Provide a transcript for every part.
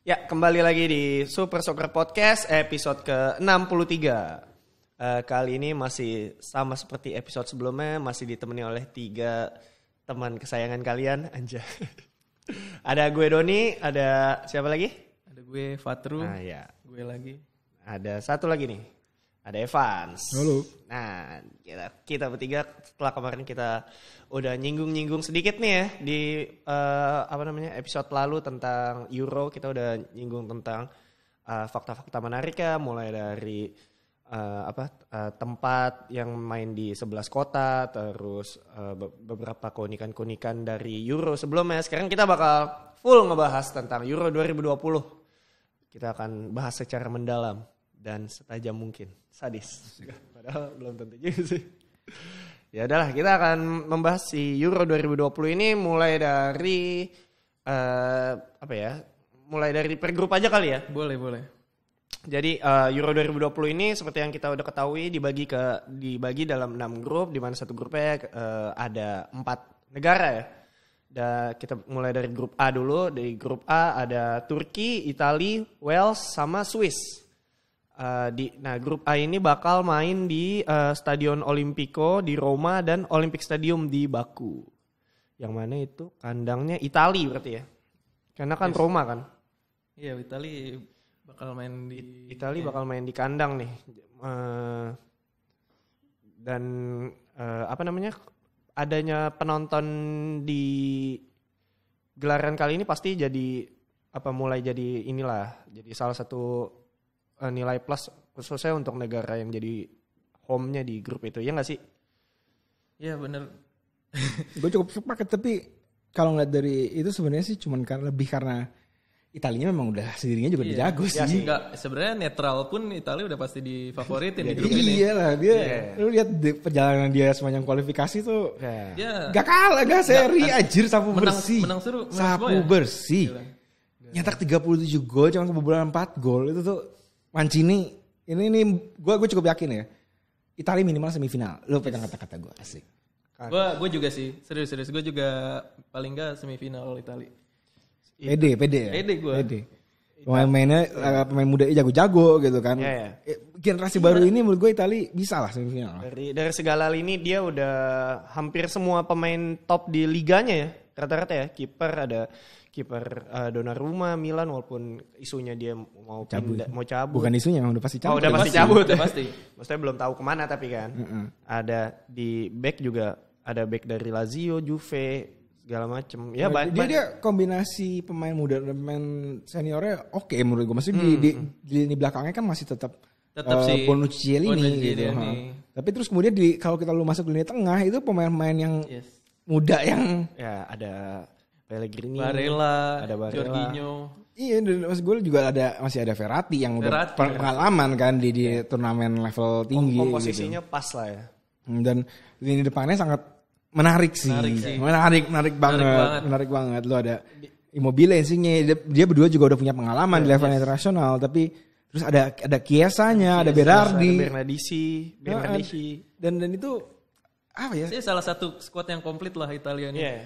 Ya, kembali lagi di Super Soccer Podcast episode ke-63. Eh, kali ini masih sama seperti episode sebelumnya, masih ditemani oleh tiga teman kesayangan kalian, Anja. ada gue Doni, ada siapa lagi? Ada gue Fatru, Nah, ya. gue lagi. Ada satu lagi nih. Ada Evans. Halo. Nah, kita, kita bertiga setelah kemarin kita udah nyinggung-nyinggung sedikit nih ya di eh, apa namanya episode lalu tentang Euro kita udah nyinggung tentang eh, fakta-fakta menarik ya mulai dari eh, apa eh, tempat yang main di 11 kota terus be- beberapa keunikan-keunikan dari Euro sebelumnya. Sekarang kita bakal full ngebahas tentang Euro 2020 kita akan bahas secara mendalam dan setajam mungkin sadis padahal belum tentu juga sih ya udahlah kita akan membahas si Euro 2020 ini mulai dari eh, apa ya mulai dari per grup aja kali ya Boleh, boleh. jadi eh, Euro 2020 ini seperti yang kita udah ketahui dibagi ke dibagi dalam enam grup di mana satu grupnya eh, ada empat negara ya. Da, kita mulai dari grup A dulu. Di grup A ada Turki, Italia, Wales, sama Swiss. Eh, di, nah grup A ini bakal main di eh, Stadion Olimpico di Roma dan Olympic Stadium di Baku. Yang mana itu kandangnya Italia berarti ya. Karena kan Roma kan. Iya, Itali bakal main di Italia bakal main di kandang nih. Eh, dan eh, apa namanya? Adanya penonton di gelaran kali ini pasti jadi apa mulai jadi inilah jadi salah satu eh, nilai plus khususnya untuk negara yang jadi home-nya di grup itu ya nggak sih? Iya, bener. Gue cukup sepakat tapi kalau ngeliat dari itu sebenarnya sih cuman karena lebih karena Italinya memang udah sendirinya juga udah Iya. jago Ya, sih. enggak, sebenarnya netral pun Italia udah pasti difavoritin di grup ini. Iya lah dia. Iya. Lu lihat di perjalanan dia sepanjang kualifikasi tuh Ya. Dia gak kalah gak seri Nggak, anjir sapu menang- bersih. menang seru, menang sapu ya? bersih. Gila. Nyetak 37 gol cuma kebobolan 4 gol itu tuh Mancini ini ini gue gue cukup yakin ya. Italia minimal semifinal. Lu pegang kata-kata gue asik. Gue gue juga sih, serius-serius. Gue juga paling enggak semifinal Italia. Pede, pede ya. Pede gua. Pede. Pemain-pemainnya eh, pemain muda jago-jago gitu kan. Iya, iya. Eh, Generasi baru ini menurut gue Itali bisa lah semifinal. Dari dari segala lini dia udah hampir semua pemain top di liganya ya rata-rata ya kiper ada kiper uh, Donnarumma Milan walaupun isunya dia mau pindah mau cabut. Bukan isunya udah pasti Oh, cabut. udah pasti cabut. udah pasti. Maksudnya belum tahu ke mana tapi kan. Ada di back juga ada back dari Lazio, Juve segala macem. Ya Nah, dia, dia kombinasi pemain muda dan pemain seniornya oke menurut gue. Maksudnya di, di, di lini belakangnya kan masih tetap Tetap eh, si Bonucci Bonucci gitu. Ha. Tapi terus kemudian di kalau kita lu masuk lini tengah itu pemain-pemain yang Yes. muda yang ya ada Pellegrini, Barella, ada Barella. Jorginho. Iya, dan maksud gue juga ada masih ada Verratti yang udah Verratti, per- pengalaman kan di, di turnamen level tinggi. gitu. Komposisinya pas lah ya. Hmm, Dan lini depannya sangat menarik sih. Menarik sih. Menarik, menarik banget. banget. Menarik banget. Lu ada Immobile insinya dia, dia berdua juga udah punya pengalaman di level internasional tapi terus ada ada Kiesanya, ada Berardi. Ada Bernardisi, Bernardisi. Dan dan itu apa ya? Saya salah satu squad yang komplit lah Italia ini. Iya.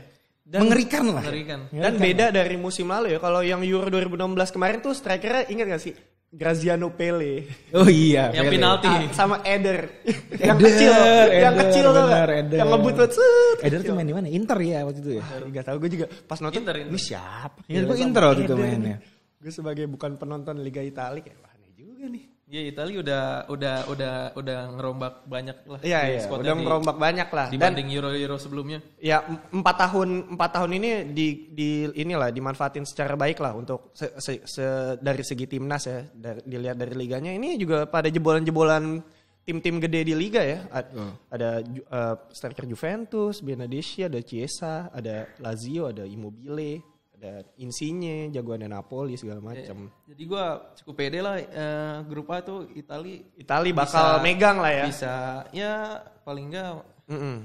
Dan Mengerikan lah. Mengerikan. Dan beda dari musim lalu ya. Kalau yang Euro 2016 kemarin tuh strikernya ingat gak sih? Graziano Pele. Oh iya. Yang Pele. penalti. Ah, sama Eder. yang Eder, kecil, yang Eder, kecil tuh? Eder. Yang ngebut buat set. Eder tuh main di mana? Inter ya waktu itu ya. Gak tau gue juga pas nonton Inter, Inter. ini siapa? Gue Inter waktu itu mainnya. Gue sebagai bukan penonton Liga Italia kayak wah aneh juga nih. Ya Italia udah udah udah udah ngerombak banyak lah. Iya iya, udah di- ngerombak banyak lah. Dan Dibanding Euro-Euro sebelumnya. ya em- empat tahun empat tahun ini di di inilah dimanfaatin secara baik lah untuk se, se- se- dari segi timnas ya dari, dilihat dari liganya ini juga pada jebolan-jebolan tim-tim gede di liga ya A- ada eh, striker Juventus, Benedeschi, ada Chiesa, ada Lazio, ada Immobile, ada Insigne, jagoannya Napoli segala macam. Jadi gua cukup pede lah eh, grup A tuh Italia Italia bakal Bisa- megang lah ya. bisa ya paling enggak Mm-mm.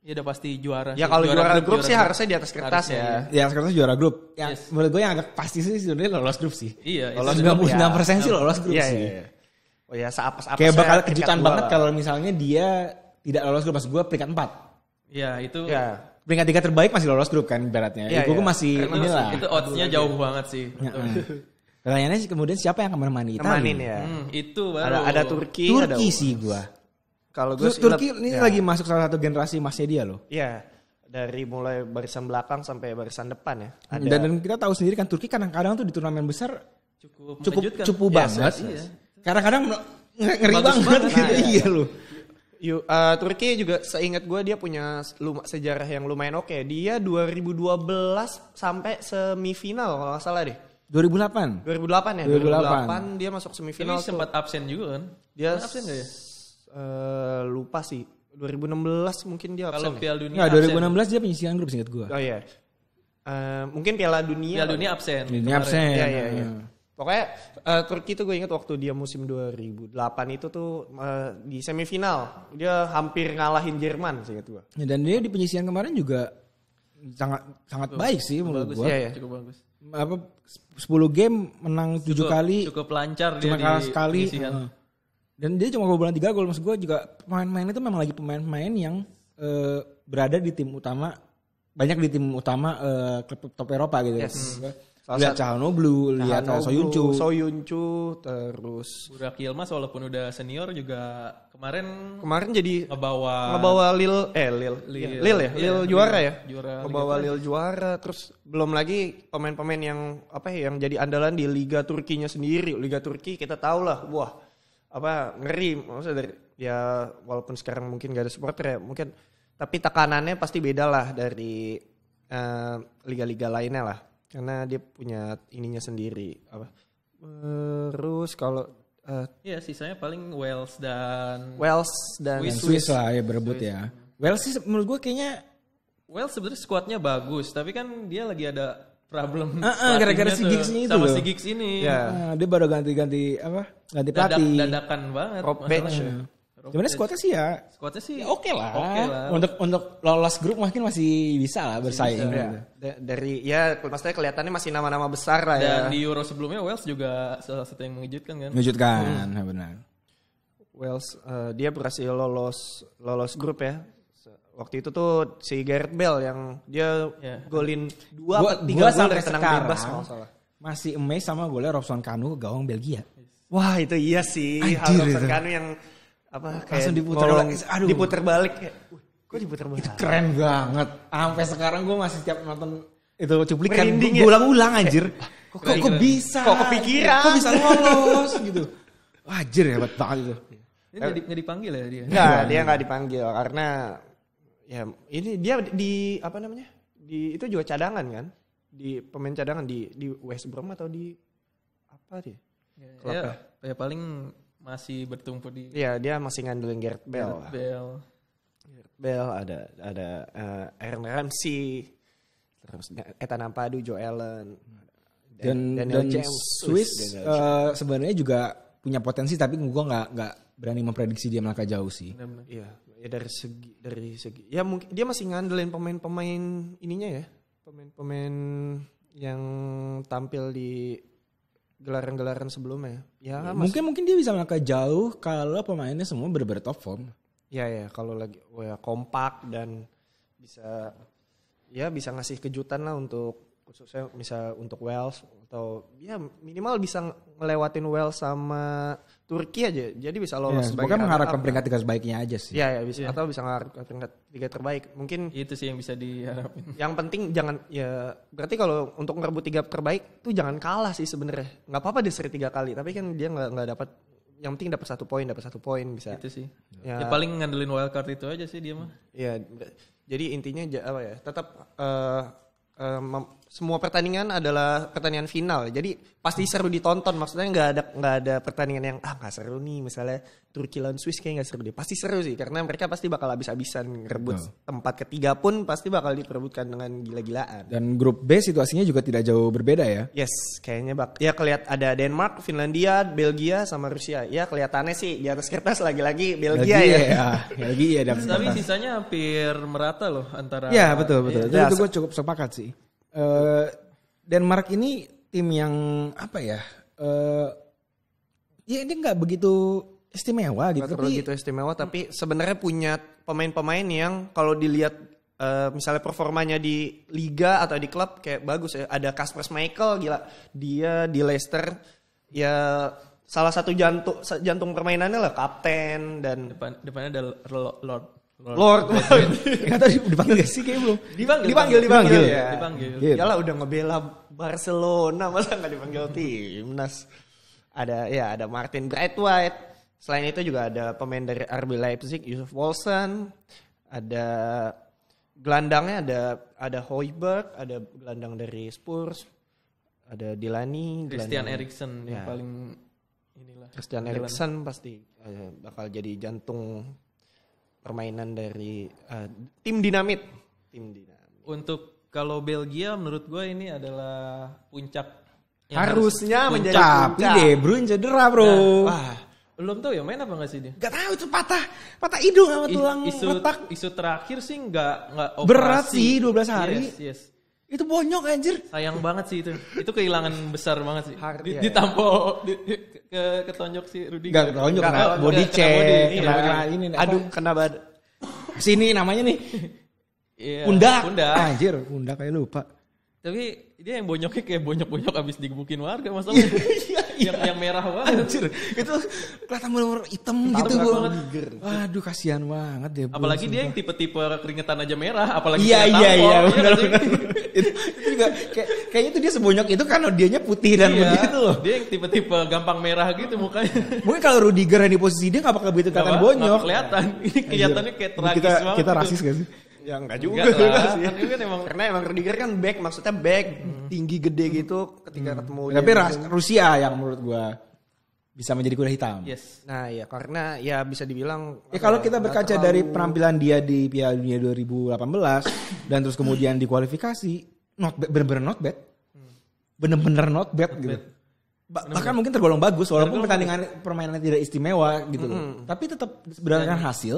ya udah pasti juara. Ya sih. kalau juara, grup, sih juara harusnya di atas kertas Harusnya, ya. Ya sekarang tuh juara grup. Ya, Yes. menurut gue yang agak pasti sih sebenarnya lolos grup sih. Iya, Lolos grup, 99% sih lolos grup Iya sih. iya. iya. Oh ya seapes-apesnya Kayak bakal kejutan banget kalau misalnya dia tidak lolos grup pas gue peringkat 4. Ya itu Ya. Peringkat tiga terbaik masih lolos grup kan ibaratnya. Iya, gue iya. masih Karena inilah. itu oddsnya jauh banget sih. Ya. Pertanyaannya sih kemudian siapa yang akan menemani Italia? Nemanin ya. Hmm, itu baru. Ada ada Turki, ada Turki sih gua. Kalau gue Tur- Turki ini lagi masuk salah satu generasi emasnya dia loh. ya dari mulai barisan belakang sampai barisan depan ya. Ada Dan, dan kita tahu sendiri kan Turki kadang-kadang tuh di turnamen besar cukup cukup cupu Yes, banget. yes. Kadang-kadang nge- ngeri Bagus banget, banget. gitu. Nah, iya loh. Yu- eh, Turki juga seingat gue dia punya lum- sejarah yang lumayan oke. Dia 2012 sampai semifinal kalau nggak salah deh. 2008. 2008 ya. 2008. 2008 dia masuk Tapi semifinal. tuh. sempat absen juga kan. Dia absen nggak ya? eh, lupa sih. 2016 mungkin dia Kalau absen. ya? Piala Dunia Enggak, absen. 2016 dia penyisihan grup singkat gua. Oh iya. Eh, mungkin Piala Dunia. Piala Dunia absen. Ini kemarin. absen. Iya iya iya. Hmm. Pokoknya eh, Turki tuh gue ingat waktu dia musim 2008 itu tuh eh, di semifinal dia hampir ngalahin Jerman sih gue. Ya, Dan dia di penyisihan kemarin juga sangat sangat baik sih menurut gua. Iya, iya. Cukup bagus. Apa 10 game menang 7 Cukup- kali, Cukup lancar dia cuma di kalah sekali. penyisihan. Heeh. Dan dia cuma kebobolan 3 gol. Maksud gua juga pemain-pemain itu memang lagi pemain-pemain yang eh, berada di tim utama banyak di tim utama eh, klub top Eropa gitu. Yes. Hmm. Lihat Calhanoglu, lihat eh, Soyuncu. Soyuncu terus Burak Yilmaz walaupun udah senior juga kemarin kemarin jadi ngebawa ngebawa Lil eh Lil Lil. Iya, Lil ya Iya, Lil juara Lil. ya Juara Liga ngebawa Lil juara terus belum lagi pemain-pemain yang apa ya yang jadi andalan di Liga Turkinya sendiri Liga Turki kita tahu lah wah apa ngeri maksudnya dari ya walaupun sekarang mungkin gak ada supporter ya mungkin tapi tekanannya pasti beda lah dari eh, liga-liga lainnya lah karena dia punya ininya sendiri apa terus kalau eh, Iya sisanya paling Wales dan Wales dan Dan Swiss lah ya berebut ya. Wales sih menurut gua kayaknya Wales sebenarnya skuadnya bagus tapi kan dia lagi ada problem Ah, ah, gara-gara si tuh. Giggs-nya itu sama loh. si Gigs ini Ya. ah, dia baru ganti-ganti apa? Ganti Dadak, pelatih. dadakan banget Rob masalahnya. Ya. Sebenarnya Page. skuadnya sih ya skuadnya sih ya oke lah. Oke lah. Untuk untuk lolos grup mungkin masih bisa lah bersaing. Ya, gitu. da- dari ya maksudnya kelihatannya masih nama-nama besar lah ya. dan di Euro sebelumnya Wales juga salah satu yang mengejutkan kan Mengejutkan, nah, benar. Wales eh, dia berhasil lolos lolos grup ya. Waktu itu tuh si Gareth Bale yang dia Ya. golin dua Gua, atau tiga gua gol sampai dari tenang sekarang bebas kalau salah. masih amazed sama golnya Robson Kanu ke gawang Belgia. Wah itu iya sih. Itu. Kanu yang apa kayak Langsung ngolong- balik. Aduh. diputer balik kayak, "Wih, kok diputer balik? Keren banget. Sampai sekarang gue masih setiap nonton itu cuplikan gue ya? ulang-ulang anjir. Kok, kok, kok bisa? Kok kepikiran? Kok bisa lolos gitu. Wah, Anjir hebat banget itu. ini nggak di- nggak dipanggil ya dia Enggak, dia nggak dipanggil karena ya ini dia di apa namanya? Di itu juga cadangan kan? Di pemain cadangan di di West Brom atau di apa dia? ya, ya, ya paling masih bertumpu di Iya, dia masih ngandelin Gareth Bale. lah. Bell Gareth Bale ada ada eh, Aaron Ramsey, terus Ethan Ampadu, Joe Allen, Dan Daniel dan James, Swiss Daniel eh, sebenarnya juga punya potensi tapi gue nggak nggak berani memprediksi dia melangkah jauh sih. Iya, ya dari segi dari segi ya mungkin dia masih ngandelin pemain-pemain ininya ya, pemain-pemain yang tampil di gelaran-gelaran sebelumnya. Ya, masih, Mungkin mungkin dia bisa melangkah jauh kalau pemainnya semua benar-benar top form. ya ya kalau lagi oh ya, kompak dan bisa ya bisa ngasih kejutan lah untuk khususnya misal untuk Wales atau ya minimal bisa ngelewatin Wales sama Turki aja. Jadi bisa Ya, lolos sebagai pokoknya mengharapkan runner-up. peringkat tiga sebaiknya aja sih. Ya ya bisa atau bisa mengharapkan peringkat tiga terbaik. Mungkin itu sih yang bisa diharapin Yang penting jangan ya berarti kalau untuk ngerebut tiga terbaik tuh jangan kalah sih sebenarnya. Nggak apa-apa dia seri tiga kali, tapi kan dia nggak nggak dapat. Yang penting dapat satu poin, dapat satu poin bisa. itu sih Ya. ya paling ngandelin wildcard itu aja sih dia mah Ya, jadi intinya apa ya? Tetap eh, eh, mem- semua pertandingan adalah pertandingan final. Jadi pasti seru ditonton. Maksudnya nggak ada nggak ada pertandingan yang ah nggak seru nih. Misalnya Turki lawan Swiss kayak nggak seru deh. Pasti seru sih karena mereka pasti bakal habis-habisan ngerebut tempat ketiga pun pasti bakal diperebutkan dengan gila-gilaan. Dan grup B situasinya juga tidak jauh berbeda ya. Yes, kayaknya bak. Ya kelihat ada Denmark, Finlandia, Belgia sama Rusia. Ya kelihatannya sih di atas kertas lagi-lagi Belgia ya. ya. Belgia dapat tapi kertas. sisanya hampir merata loh antara Ya betul betul. Itu, Ya, gue cukup sepakat sih. Eh, Denmark ini tim yang apa ya? eh ya ini nggak begitu istimewa gitu. Tapi terlalu gitu istimewa tapi sebenarnya punya pemain-pemain yang kalau dilihat eh, misalnya performanya di liga atau di klub kayak bagus ya. Ada Kasper Schmeichel gila. Dia di Leicester ya salah satu jantung jantung permainannya lah kapten dan Depan, depannya ada Lord. Lord. Lord. Nggak tahu dipanggil gak sih kayak belum? Dipanggil, dipanggil dipanggil Dipanggil. ya. Dipanggil. Iya. Yalah udah ngebela Barcelona masa nggak dipanggil timnas. Ada ya ada Martin Braithwaite. Selain itu juga ada pemain dari RB Leipzig Yusuf Wolsen. Ada gelandangnya ada ada Hoiberg, ada gelandang dari Spurs, ada Dilani, Christian Eriksen yang Ya. paling inilah. Christian. Eriksen pasti eh, bakal jadi jantung permainan dari eh, tim dinamit. Tim dinamit. Untuk kalau Belgia menurut gue ini adalah puncak yang Harusnya harus- menjadi Tapi puncak. De Bruyne cedera bro. Nah, wah, belum tahu ya main apa nggak sih dia? Gak tahu itu patah patah hidung sama tulang isu retak. isu terakhir sih nggak nggak operasi. Berat sih, 12 hari. Yes, yes. Itu bonyok anjir. Sayang banget sih itu. Itu kehilangan besar banget sih. Hard, Di, ya. ditampo di- di- ke ketonjok si Rudy. Gak ketonjok kena body kena check, body, kena, iya, kena ini apa? Aduh, kena bad. Sini namanya nih. Iya, pundak. Pundak. Anjir, pundak kayak lupa. Tapi dia yang bonyoknya kayak bonyok-bonyok abis digebukin warga masalahnya. yang, yang merah banget. Anjir, itu kelihatan bener-bener hitam gitu banget. gua. Waduh, kasihan banget deh. Bruyne, Apalagi dia yang tipe-tipe keringetan aja merah, apalagi Iya iya iya benar benar. itu, itu juga kayak kayaknya tuh dia sebonyok itu karena dianya putih dan Iya, begitu loh. Dia yang tipe-tipe gampang merah gitu mukanya. Mungkin kalau Rudiger yang di posisi dia gak bakal begitu kelihatan bonyok. nggak kelihatan. Ini kelihatannya kayak tragis kita, banget. Kita gitu. rasis gak sih? Ya enggak juga, Enggak lah, sih. kan kan emang- Karena emang Rudiger kan back, maksudnya back tinggi gede gitu ketika ketemu dia. Tapi Ras- Rusia yang menurut gua bisa menjadi kuda hitam. Yes. Nah, ya karena ya bisa dibilang Ya kalau apa kita berkaca terlalu- dari penampilan dia di Piala Dunia 2018 dan terus kemudian di kualifikasi not bad, bener-bener not bad. Bener-bener not bad gitu. Ba- bahkan mungkin tergolong bagus walaupun pertandingan permainannya tidak istimewa gitu loh. Tapi tetap berdasarkan hasil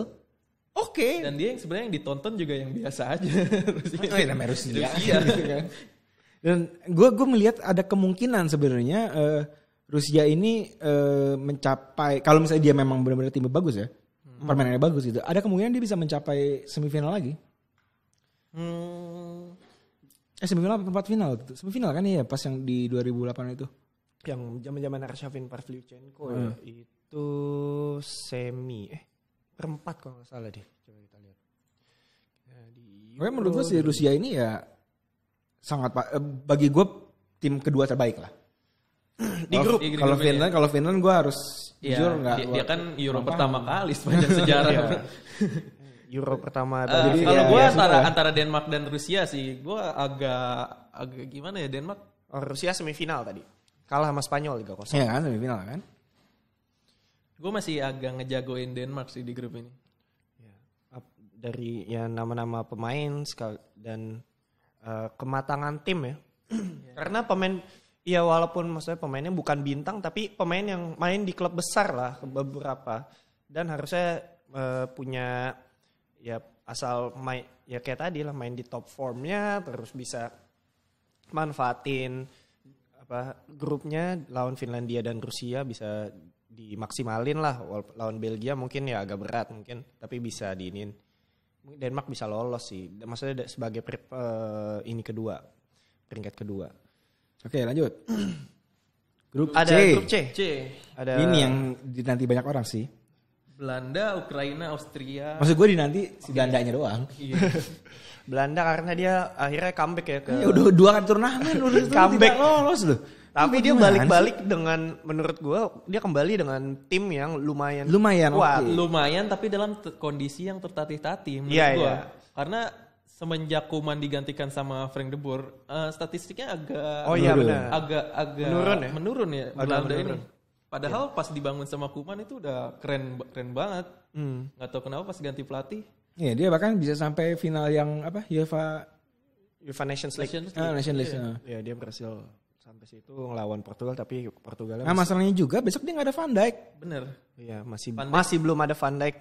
oke. Dan dia yang sebenarnya yang ditonton juga yang biasa aja. Rusia. Oh, ya, namanya Rusia. Rusia. gitu kan. Dan gue gue melihat ada kemungkinan sebenarnya eh, Rusia ini eh, mencapai kalau misalnya dia memang benar-benar timnya bagus ya, permainannya bagus gitu. Ada kemungkinan dia bisa mencapai semifinal lagi. Hmm, Eh semifinal apa empat final? Semifinal kan ya pas yang di 2008 itu. yang zaman-zaman Arshavin Pavlyuchenko ya, itu semi eh perempat kalau nggak salah deh. Coba kita lihat. Ya, di Pokoknya menurut gue sih Rusia ini ya sangat eh, bagi gue tim kedua terbaik lah. Di grup. Di grup Kalau ini Finland, kalau Finland gue harus Iya, jujur nggak. dia, dia kan Euro pertama kali sepanjang sejarah. Iya. Euro pertama bagi kalau ya, gue ya, antara lah. antara Denmark dan Rusia sih, gue agak agak gimana ya Denmark? Oh, Rusia semifinal tadi. Kalah sama Spanyol 3-0. Iya kan semifinal kan. Gue masih agak ngejagoin Denmark sih di grup ini. Ya, dari ya nama-nama pemain dan eh, kematangan tim ya. Karena pemain ya walaupun maksudnya pemainnya bukan bintang tapi pemain yang main di klub besar lah beberapa dan harusnya eh, punya ya asal main ya kayak tadi lah main di top formnya terus bisa manfaatin apa grupnya lawan Finlandia dan Rusia bisa dimaksimalin lah lawan Belgia mungkin ya agak berat mungkin tapi bisa diinin Denmark bisa lolos sih maksudnya sebagai per- eh, ini kedua peringkat kedua Oke lanjut. Grup ada C. grup C C. ada Ini yang dinanti banyak orang sih. Belanda, Ukraina, Austria. Maksud gue dinanti si Belandanya doang. Iya. Belanda karena dia akhirnya comeback ya ke Ya udah dua kali turnamen udah itu Comeback. lolos loh. Tapi Ini dia balik-balik dengan menurut gua dia kembali dengan tim yang lumayan Lumayan, kuat. oke. Lumayan tapi dalam t- kondisi yang tertatih-tatih menurut Iya, gua. iya. Karena semenjak Kuman digantikan sama Frank de Boer, eh, statistiknya agak Oh iya Menurun. benar. agak agak Menurun ya? menurun ya Agak Belanda menurun. ini. Padahal pas dibangun sama Kuman itu udah keren keren banget. Hmm. Nggak tahu kenapa pas ganti pelatih. Iya dia bahkan bisa sampai final yang apa UEFA UEFA Nations League. Nations ah, League. Nation League. Iya. ah. Ya dia berhasil sampai situ ngelawan Portugal tapi Portugalnya Nah masalahnya juga besok dia nggak ada Van Dijk. Bener. ya, masih Van Dijk. masih belum ada Van Dijk.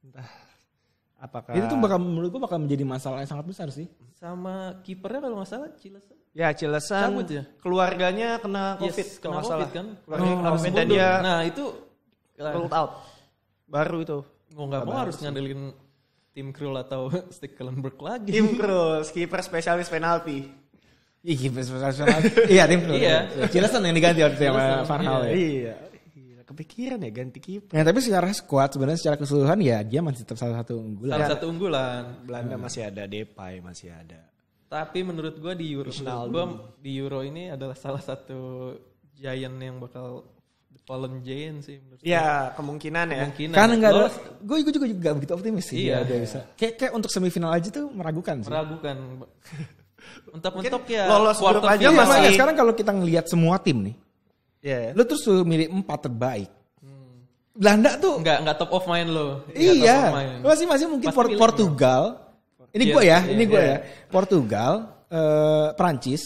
Entah apakah Itu tuh bakal menurut gue bakal menjadi masalah yang sangat besar sih. Sama kipernya kalau nggak salah Cilesen. ya Cilesan Cabut ya? keluarganya kena Covid Yes, kalau kena nggak salah. kan. Keluarganya kena Covid dan mundur. dia Nah itu ruled out. Baru itu. mau nggak mau harus ngandelin Tim Krul atau Stekelenburg lagi. Tim Kroos, kiper spesialis penalti. Iya, spesial. Iya, tim. Iya. Cilesan yang diganti waktu itu sama Cilesan, Van Hal ya. Iya. Gila, kepikiran ya ganti kiper. Ya, tapi secara squad sebenarnya secara keseluruhan ya dia masih tetap salah satu unggulan. Salah satu unggulan. Belanda masih ada, Depay masih ada. Tapi menurut gua di Euro, gua di Euro ini adalah salah satu giant yang bakal the fallen giant sih menurut gua. Ya, kemungkinan ya. Kemungkinan. Karena nggak ada, gue juga juga begitu optimis sih. Iya, dia iya. bisa. Kayak, kayak untuk semifinal aja tuh meragukan sih. meragukan. Mentok-mentok ya lolos grup aja Iya, final. masih- makanya sekarang kalau kita ngelihat semua tim nih, Iya. lu terus milih empat terbaik. Belanda tuh Enggak enggak top of mind lo. Nggak iya, mind. masih masih mungkin Port- Portugal. Ini Iya, gue ya, iya, ini gue iya. ya. Portugal, eh, Prancis,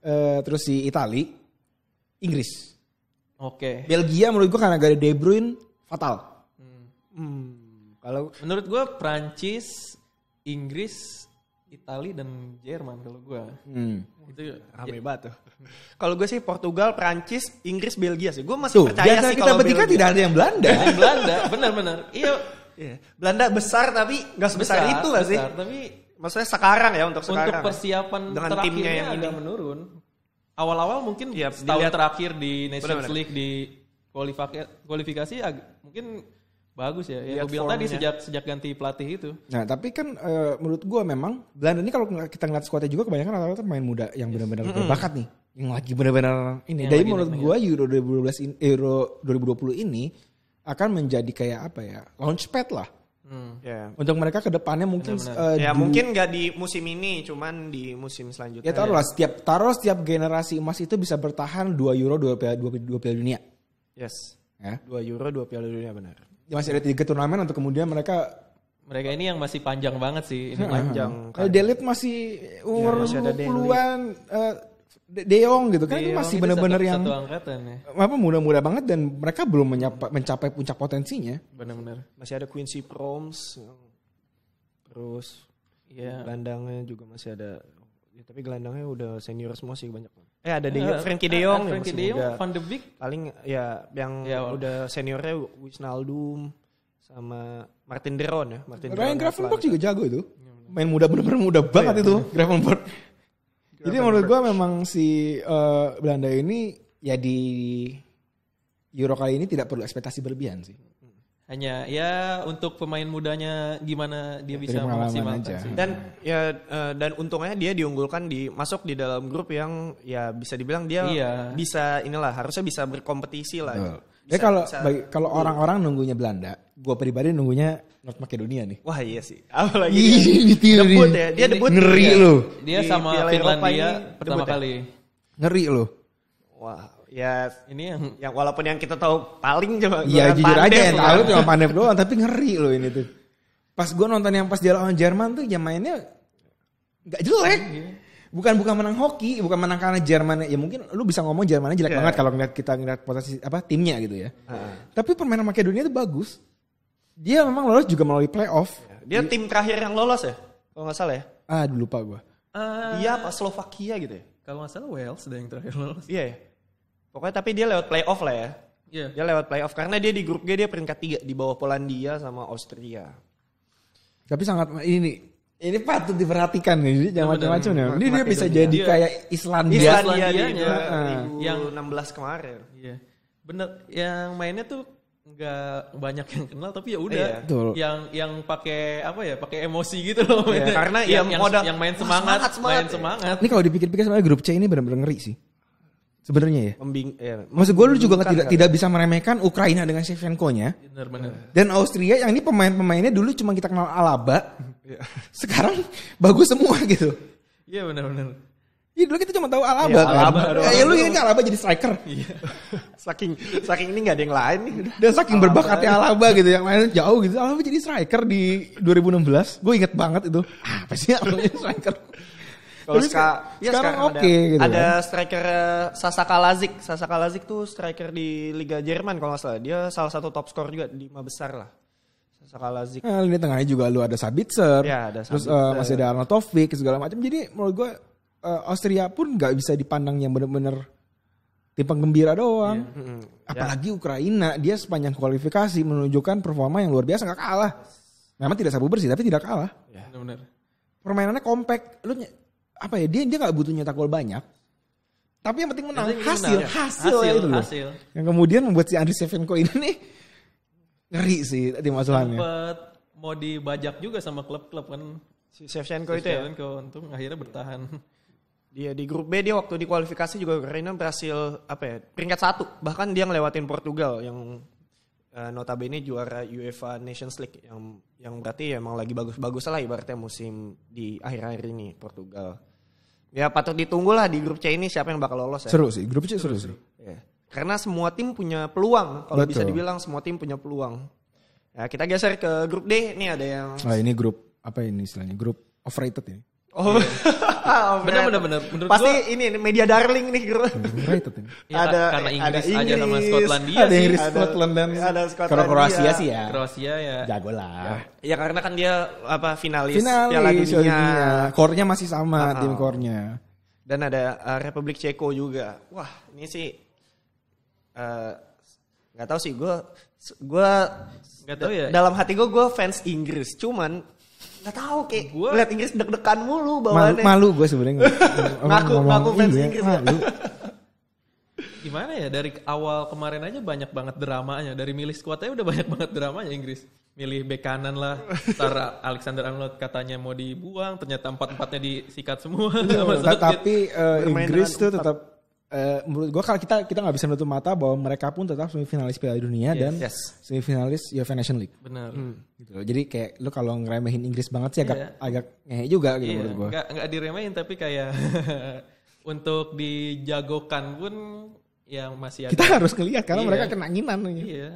eh, terus si Itali, Inggris. Oke. Belgia menurut gue karena gak ada De Bruyne fatal. Hmm, kalau Menurut gua Prancis, Inggris, Itali dan Jerman kalau gua. Hmm. Itu rame banget tuh. Kalau gue sih Portugal, Prancis, Inggris, Belgia sih. Gue masih Tuh, percaya sih kita kalau bertiga Belgia. tidak ada yang Belanda. Yang Belanda, benar-benar. Iya, Iya. Belanda besar tapi nggak sebesar besar, itu gak sih? besar, Tapi Maksudnya sekarang ya untuk untuk sekarang. persiapan Dengan terakhirnya timnya yang agak ini. menurun. Awal-awal mungkin Iya, setahun dilihat- terakhir di Nations Benar-benar. League di kualifikasi, kualifikasi ag- mungkin bagus ya. Ya gue bilang tadi sejak sejak ganti pelatih itu. Nah, tapi kan eh, menurut gua memang Belanda ini kalau kita ngeliat skuadnya juga kebanyakan rata-rata pemain muda yang benar-benar berbakat nih, yang lagi benar-benar ini. Yang Jadi menurut gua Euro 2012 ini, Euro 2020 ini akan menjadi kayak apa ya? Launchpad lah Hmm. Ya. untuk mereka ke depannya mungkin Benar-benar. eh, Ya di- mungkin nggak di musim ini, cuman di musim selanjutnya. ya taruhlah setiap taruh setiap generasi emas itu bisa bertahan 2 Euro 2 Piala, 2, Piala Dunia. Yes. Ya. Dua Euro, dua Piala Dunia benar. Masih ada tiga turnamen untuk kemudian mereka Mereka ini yang masih panjang banget sih. Ini Panjang. Kalau Delip masih umur masih ada 20-an eh, De De Jong gitu kan Jong masih itu benar-benar yang satu angkatan ya. apa muda-muda banget dan mereka belum menyapa- mencapai puncak potensinya. Benar-benar. Masih ada Quincy Promes. Terus Iya. gelandangnya juga masih ada. Ya, tapi gelandangnya udah senior semua sih banyak. Eh ada De Eh, Jong, Frankie De eh, Jong yang Frankie De Jong. Van de Beek. Paling ya yang Ya, udah seniornya Wijnaldum sama Martin Deron ya. Martin Ryan Deron Gravenberch Atlanta. juga jago itu. Main muda bener-bener muda banget itu Gravenberch. Jadi menurut gua memang si eh, Belanda ini ya di Euro kali ini tidak perlu ekspektasi berlebihan sih. Hanya ya untuk pemain mudanya gimana dia bisa memaksimalkan. Dan ya eh, dan untungnya dia diunggulkan di masuk di dalam grup yang ya bisa dibilang dia Iya. bisa inilah harusnya bisa berkompetisi lah. Ya kalau bisa- bagi- kalau orang-orang nunggunya Belanda, gua pribadi nunggunya North Makedonia nih. Wah iya sih. Apalagi Ih, dia debut ya. Dia debut Ngeri ya. lu. Dia Di sama Finlandia pertama debut ya? kali. Ngeri loh. Wah, ya Ini yang yang walaupun yang kita tahu paling cuma Iya jujur aja yang tahu cuma Pandev doang tapi ngeri loh ini tuh. Pas gue nonton yang pas dia lawan Jerman tuh ya mainnya nggak jelek. Bukan bukan menang hoki, bukan menang karena Jerman ya mungkin lu bisa ngomong Jermannya jelek Iya. banget kalau ngeliat kita ngeliat posisi apa timnya gitu ya. Tapi permainan Makedonia itu bagus. Dia memang lolos juga melalui playoff. Dia tim terakhir yang lolos ya? Kalau nggak salah ya. Ah lupa gue. Ah, Dia apa Slovakia gitu ya? kalau nggak salah Wales udah yang terakhir lolos. Iya ya. Pokoknya tapi dia lewat playoff lah ya. Iya. Dia lewat playoff karena dia di grup G dia peringkat 3 di bawah Polandia sama Austria. Tapi sangat ini nih. Ini patut diperhatikan nih, jangan Bener, macam-macam ya. Ini dia bisa jadi Dia- kayak Islandia. Islandia di Islandianya, yang yang- 2016 kemarin. Iya. Bener yang mainnya tuh nggak banyak yang kenal tapi ya udah Iya. Betul. yang yang pakai apa ya pakai emosi gitu loh Iya, mainnya. karena yang, ya yang, modal- yang main semangat, semangat, semangat. main semangat Ini kalau dipikir-pikir sebenarnya grup C ini benar-benar ngeri sih. Sebenarnya ya. Membing ya, Maksud gue lu juga tidak tidak bisa meremehkan Ukraina dengan Shevchenko-nya bener-bener dan Austria yang ini pemain-pemainnya dulu cuma kita kenal Alaba. Iya. Sekarang bagus semua gitu. iya bener-bener Ya dulu kita cuma tahu Alaba Iya, kan. Alaba doang. ya lu ini Alaba jadi striker. saking saking ini nggak ada yang lain nih. Dan saking berbakatnya Alaba gitu yang lain jauh gitu. Alaba jadi striker di 2016. Gue inget banget itu. Apa sih Alaba jadi striker? Kalau ska- seka- ya sekarang ada- oke gitu Ada kan. striker eh, Sasaka Lazik. Sasaka Lazik tuh striker di Liga Jerman kalau nggak salah. Dia salah satu top skor juga di lima besar lah. Sasaka Lazik. Nah, lini tengahnya juga lu ada Sabitzer. Ya, ada Terus Sabitzer. eh, masih ada Arnautovic segala macam. Jadi menurut gue eh, Austria pun nggak bisa dipandang yang bener-bener tim penggembira doang. Mm-mm. Ya, Apalagi Ukraina, dia sepanjang kualifikasi menunjukkan performa yang luar biasa nggak kalah. Memang tidak sabu bersih tapi tidak kalah. Benar-benar. Permainannya kompak. Lu ny- apa ya? Dia dia nggak butuh nyetak gol banyak. Tapi yang penting menang. Yang penting hasil, menang. hasil, ya Hasil, itu loh. hasil. Yang kemudian membuat si Andriy Shevchenko ini nih ngeri sih tim asuhannya. Sempet mau dibajak juga sama klub-klub kan. Si Shevchenko itu ya. Shevchenko untung akhirnya bertahan. Dia di grup B dia waktu di kualifikasi juga Ukraina berhasil apa ya peringkat satu bahkan dia ngelewatin Portugal yang eh, notabene juara UEFA Nations League yang yang berarti ya emang lagi bagus-bagus lah ibaratnya musim di akhir-akhir ini Portugal. Ya patut ditunggu lah di grup C ini siapa yang bakal lolos ya. Seru sih, grup C seru sih. Ya. Karena semua tim punya peluang kalau bisa dibilang semua tim punya peluang. Ya, kita geser ke grup D nih ada yang Nah ini grup apa ini istilahnya? Grup overrated ini. Oh, Bener bener bener. Menurut Pasti gua- ini media darling nih grup. Overrated ini. Ya, Ada- karena Inggris, ada aja sama Inggris, Skotlandia ada sih. Inggris, ada- Scotland dan ada Skotlandia. kalau Kroasia sih ya. Kroasia ya. Jago lah. Ya karena kan dia apa finalis, Finalis Piala Dunia. Dunia. Core-nya masih sama Ah, tim core-nya. Dan ada uh, Republik Ceko juga. Wah, ini sih eh, nggak tahu sih gue gue Nggak tahu ya. dalam hati gue gue fans Inggris cuman nggak tahu kayak Gua- lihat Inggris deg-degan mulu Malu, bawaannya malu gue sebenarnya. Ngaku- ngaku fans iya, Inggris ya. malu. Gimana ya dari awal kemarin aja banyak banget dramanya. Dari milih squad aja udah banyak banget dramanya Inggris. Milih bek kanan lah. Ntar Alexander Arnold katanya mau dibuang, ternyata empat-empatnya disikat semua. Southgate. tapi eh, Inggris tuh tetap eh, menurut gue kalau kita kita nggak bisa menutup mata bahwa mereka pun tetap semifinalis Piala Dunia dan yes. semifinalis UEFA Nation League. Benar. Gitu. loh. Jadi kayak lu kalau ngeremehin Inggris banget sih agak Iya. agak ngehe juga gitu Iya, menurut gue. nggak nggak diremehin tapi kayak untuk dijagokan pun yang masih ada. Kita harus ngelihat karena Iya. mereka kena nginan. Iya,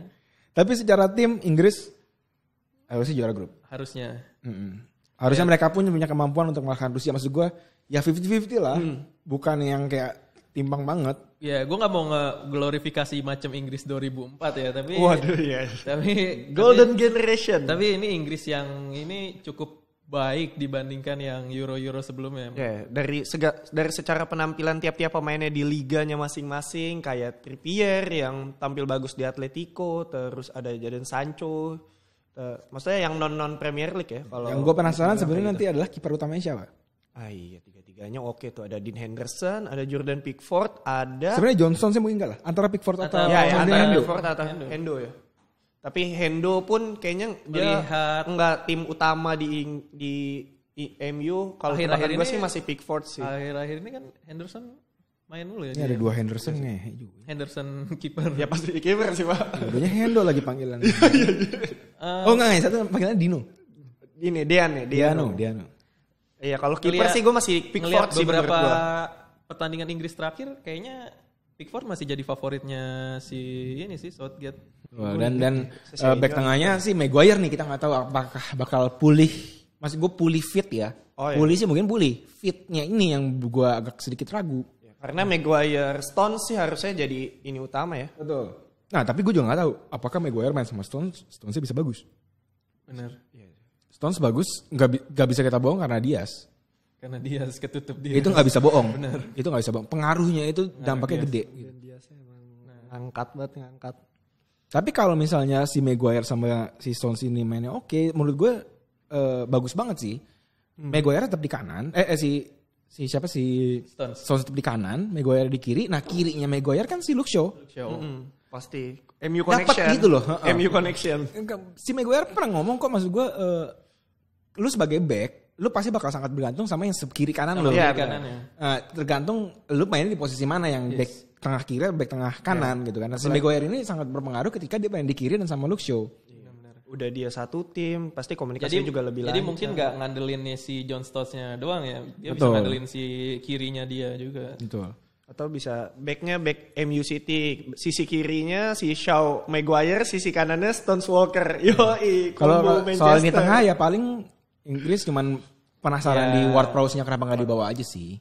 Tapi secara tim Inggris harusnya juara grup. harusnya. Mm-mm. Harusnya mereka pun punya kemampuan untuk mengalahkan Rusia. Maksud gue ya 50-50 lah. Hmm. Bukan yang kayak timpang banget. Ya, gue nggak mau nge-glorifikasi macam Inggris 2004 ya, tapi waduh ya tapi Golden Generation Tapi ini Inggris yang ini cukup baik dibandingkan yang Euro-Euro sebelumnya. Ya, dari sega, dari secara penampilan tiap-tiap pemainnya di liganya masing-masing kayak Trippier yang tampil bagus di Atletico, terus ada Jadon Sancho. eh, maksudnya yang non non Premier League ya kalau yang gue penasaran sebenarnya nanti adalah kiper utamanya siapa? Ah iya tiga-tiganya oke tuh ada Dean Henderson, ada Jordan Pickford, ada Sebenarnya Johnson sih mungkin enggak lah. Antara Pickford atau Atau- ya, ya antara Hendo. Pickford atau Hendo. ya. Tapi Hendo pun kayaknya dia Melihat- enggak tim utama di di, di MU. Kalau Akhir-akhir gue ini- sih masih Pickford sih. Akhir-akhir ini kan Henderson main mulu ya. Ini ada dia. dua Henderson ngehe juga. Henderson kiper. ya pasti kiper sih pak. Dua-duanya Hendo lagi panggilan. Eh, oh enggak, satu panggilan Dino. Ini Dean ya, Diano, Diano. Iya kalau kiper sih gue masih Pickford sih beberapa pertandingan Inggris terakhir kayaknya Pickford masih jadi favoritnya si ini sih Southgate. Wah, dan dan eh, back tengahnya sih Maguire nih kita nggak tahu apakah bakal pulih. Masih gue pulih fit ya. Oh, iya. Pulih sih mungkin pulih. Fitnya ini yang gue agak sedikit ragu. Ya, karena Maguire Stones sih harusnya jadi ini utama ya. Betul. Nah tapi gue juga nggak tahu apakah Maguire main sama Stones, Stones bisa bagus. Bener. Stones bagus, nggak nggak bisa kita bohong karena Diaz. Karena dia ketutup dia. Itu nggak bisa bohong. Itu nggak bisa bohong. Pengaruhnya itu dampaknya Diaz. gede. Dan dia emang ngangkat banget ngangkat. Tapi kalau misalnya si Maguire sama si Stones ini mainnya oke, menurut gue eh, bagus banget sih. Maguire tetap di kanan, eh, eh, si si siapa si Stones. Stones tetap di kanan, Maguire di kiri. Nah kirinya Maguire kan si Luke Shaw. Show. Mm, pasti MU Dapat connection. gitu loh, heeh. MU connection. Si Maguire pernah ngomong kok maksud gue, eh, lu sebagai back, lu pasti bakal sangat bergantung sama yang se- kiri kanan lo. Iya, Kiri kanannya. Eh, tergantung lu mainnya di posisi mana yang back tengah kiri atau back tengah kanan gitu kan. Nah, si Maguire ini sangat berpengaruh ketika dia main di kiri dan sama Luke Shaw. Udah dia satu tim, pasti komunikasinya Jadi juga lebih Jadi lancar. mungkin nggak ngandelin nih si John Stones-nya doang ya. Dia bisa Betul. ngandelin si kirinya dia juga. Betul. atau bisa backnya back MU City sisi kirinya si Shaw Maguire sisi kanannya Stones Walker yo Kalau soal ini tengah ya paling Inggris cuman penasaran Ya. di Ward Prowse-nya kenapa nggak dibawa aja sih.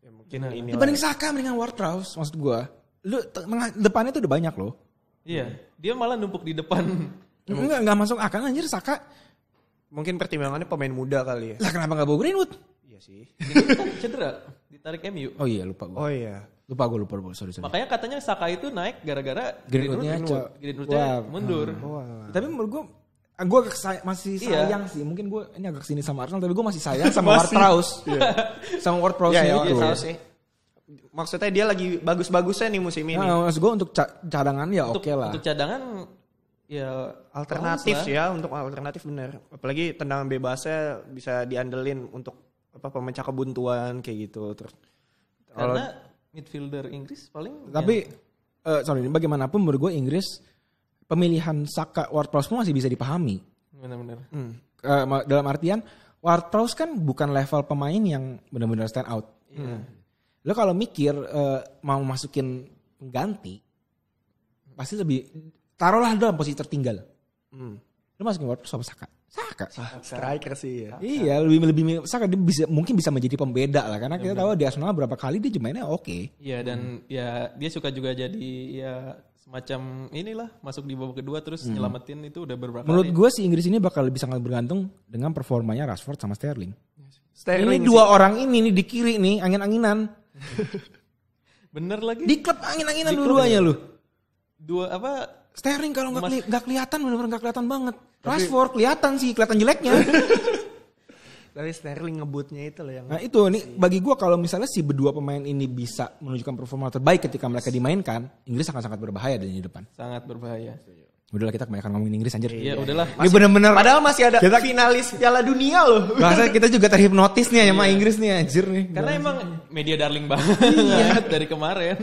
ya, mungkin ini Dibanding Saka mendingan Ward Prowse maksud gua. Lu tengah depannya tuh udah banyak loh. Iya, dia malah numpuk di depan. Enggak enggak masuk akal anjir Saka. mungkin pertimbangannya pemain muda kali ya Lah kenapa nggak bawa Greenwood? iya sih Ini kan cedera, ditarik MU. Oh iya lupa gua. oh iya Lupa gua lupa lupa sorry sorry. Makanya katanya Saka itu naik gara-gara Greenwoodnya Greenwood, Greenwoodnya Wah. mundur. Wah. Tapi menurut gua gue masih Iya. sayang sih. Mungkin gue ini agak ke sini sama Arsenal, tapi gue masih sayang sama Ward Prowse. sama Ward Prowse Ya, ya, itu. sih. Maksudnya dia lagi bagus-bagusnya nih musim ini. Nah, maksud gue untuk ca- cadangan ya Untuk, oke lah. untuk cadangan ya alternatif ya untuk alternatif bener. Apalagi tendangan bebasnya bisa diandelin untuk apa pemecah kebuntuan kayak gitu. Terus kalau Karena midfielder Inggris paling Tapi eh, sorry, ini bagaimanapun menurut gue Inggris pemilihan Saka Ward Prowse pun masih bisa dipahami. benar-benar. hmm, ma- dalam artian Ward Prowse kan bukan level pemain yang benar-benar stand out. Lo kalau mikir eh, mau masukin pengganti pasti lebih taruhlah dalam posisi tertinggal. hmm. Lo masukin Ward Prowse sama Saka. Saka. striker sih ya. Iya, lebih lebih Saka dia bisa mungkin bisa menjadi pembeda lah karena kita tahu di Arsenal berapa kali dia mainnya oke. Iya dan ya dia suka juga jadi ya semacam inilah masuk di babak kedua terus nyelamatin itu udah beberapa Menurut gue si Inggris ini bakal lebih sangat bergantung dengan performanya Rashford sama Sterling. Sterling ini dua orang ini nih di kiri nih angin-anginan. Bener lagi. Di klub angin-anginan dua-duanya lu. Dua apa Sterling kalau nggak keli- kelihatan benar-benar nggak kelihatan banget. Rashford kelihatan sih kelihatan jeleknya. Tapi Sterling ngebutnya itu loh yang nah itu nih bagi gue kalau misalnya si berdua pemain ini bisa menunjukkan performa terbaik ketika mereka dimainkan, Inggris akan sangat berbahaya di depan. sangat berbahaya. Udahlah kita kebanyakan ngomongin Inggris anjir. Ya udahlah. Ini bener-bener Padahal masih ada Kita- finalis Piala Dunia loh. Bahasa kita juga terhipnotis nih ya sama Inggris nih anjir nih. Karena emang media darling banget dari kemarin.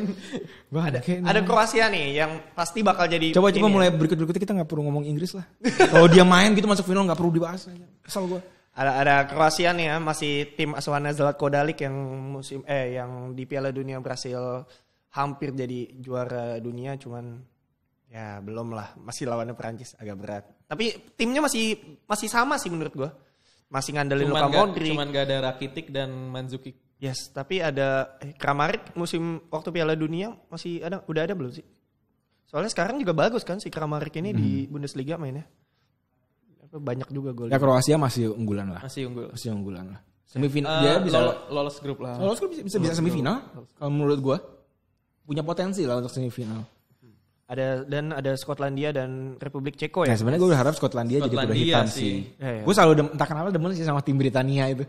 Wah, ada Ada Kroasia nih yang pasti bakal jadi Coba coba ini mulai ya. berikut berikutnya kita nggak perlu ngomong Inggris lah. Kalau dia main gitu masuk final nggak perlu dibahas. Kesel gue. Ada ada Kroasia nih ya, masih tim asuhannya Zlatko Dalic yang musim eh yang di Piala Dunia berhasil hampir jadi juara dunia cuman ya belum lah, masih lawannya Perancis agak berat. Tapi timnya masih masih sama sih menurut gua. Masih ngandelin Cuman Luka gak, Modric. cuman gak ada Rakitic dan Mandzukic. Yes, tapi ada eh, Kramaric musim waktu Piala Dunia masih ada udah ada belum sih? Soalnya sekarang juga bagus kan si Kramaric ini di Bundesliga mainnya. Banyak juga gol. Ya Kroasia masih unggulan lah. Masih unggul. Masih unggulan lah. Semifinal Eh, dia bisa lolo- lolos grup lah. lolos kan bisa bisa, bisa semifinal kalau menurut gua. Punya potensi lah untuk semifinal. Ada dan ada Skotlandia dan Republik Ceko ya. Nah, sebenarnya gue berharap Skotlandia, jadi kuda Skotlandia hitam sih. sih. Ya, ya. Gue selalu dem- entah kenapa demen sih sama tim Britania itu.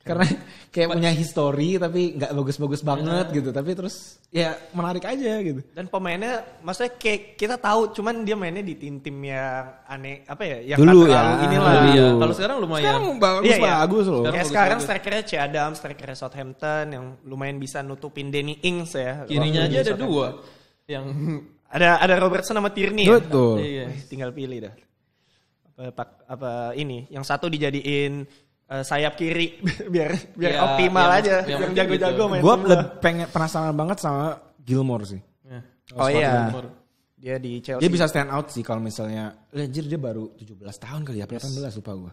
Karena kayak punya histori tapi nggak bagus-bagus banget gitu. Tapi terus ya menarik aja gitu. Dan pemainnya maksudnya kayak kita tahu cuman dia mainnya di tim-tim yang aneh apa ya yang Dulu ya. inilah. Dulu. Iya, kalau sekarang lumayan. Sekarang bagus Iya, iya. bagus loh. Ya Sekarang sekarang bagus-bagus. strikernya C Adam, strikernya Southampton yang lumayan bisa nutupin Danny Ings ya. Kirinya aja ada dua. Yang Ada ada Robertson sama Tierney ya. Betul. iya. Wih, tinggal pilih dah. Apa, apa ini? Yang satu dijadiin eh, sayap kiri biar biar Ya, optimal ya, aja. ya, yang mungkin jago-jago gitu. main Gue pengen penasaran banget sama Gilmore sih. Ya. Oh iya. Timur. Dia di Chelsea. Dia bisa stand out sih kalau misalnya Anjir dia baru 17 tahun kali ya, 18 lupa gue.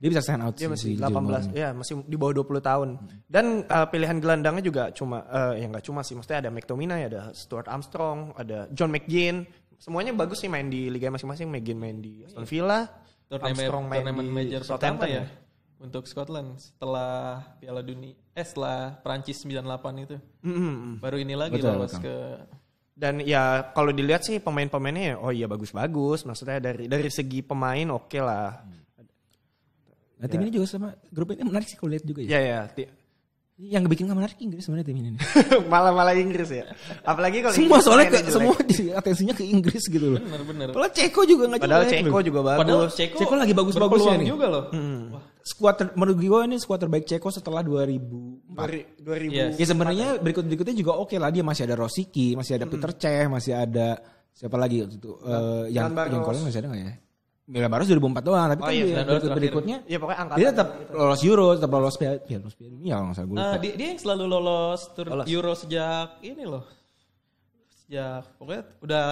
Dia bisa stand out Dia sih masih si 18, Gilmore. ya masih di bawah 20 tahun. Dan uh, pilihan gelandangnya juga cuma, eh ya nggak cuma sih, maksudnya ada McTominay, ada Stuart Armstrong, ada John McGinn. Semuanya bagus sih main di liga masing-masing. McGinn main di Aston Villa, Armstrong main di Southampton ya untuk Scotland setelah Piala Dunia eh setelah Prancis 98 itu. Mm-mm. Baru ini lagi Betul, lolos betul. ke Dan ya kalau dilihat sih pemain-pemainnya, ya, oh iya bagus-bagus. Maksudnya dari dari segi pemain oke lah. Nah tim ini juga sama grup ini menarik sih kalau lihat juga ya. Ya ya, Yang bikin gak menarik Inggris sebenarnya tim ini. nih. malah-malah Inggris ya. Apalagi kalau semua Inggris soalnya ke, jelek. semua di, atensinya ke Inggris gitu loh. bener-bener. Padahal Ceko juga gak Padahal jelek Ceko loh. juga Padahal bagus. Ceko, Ceko lagi bagus-bagusnya berpeluang nih. juga loh. Wah, Squad ter, menurut gue ini squad terbaik Ceko setelah 2004. 2000 Yes. Ya sebenarnya berikut-berikutnya juga oke lah dia masih ada Rosiki, masih ada Peter Cech, masih ada siapa lagi waktu itu Eh, yang yang masih ada nggak ya? Milan Baros 2004 doang, tapi Oh kan iya, dia Milan Baros berikut terakhir. berikutnya Ya pokoknya angkatan. dia tetap lolos Euro, tetap lolos Piala Piala Piala Dunia kalau salah gue lupa. Ah, dia, dia yang selalu lolos tur Lolos. Euro sejak ini loh. Sejak pokoknya udah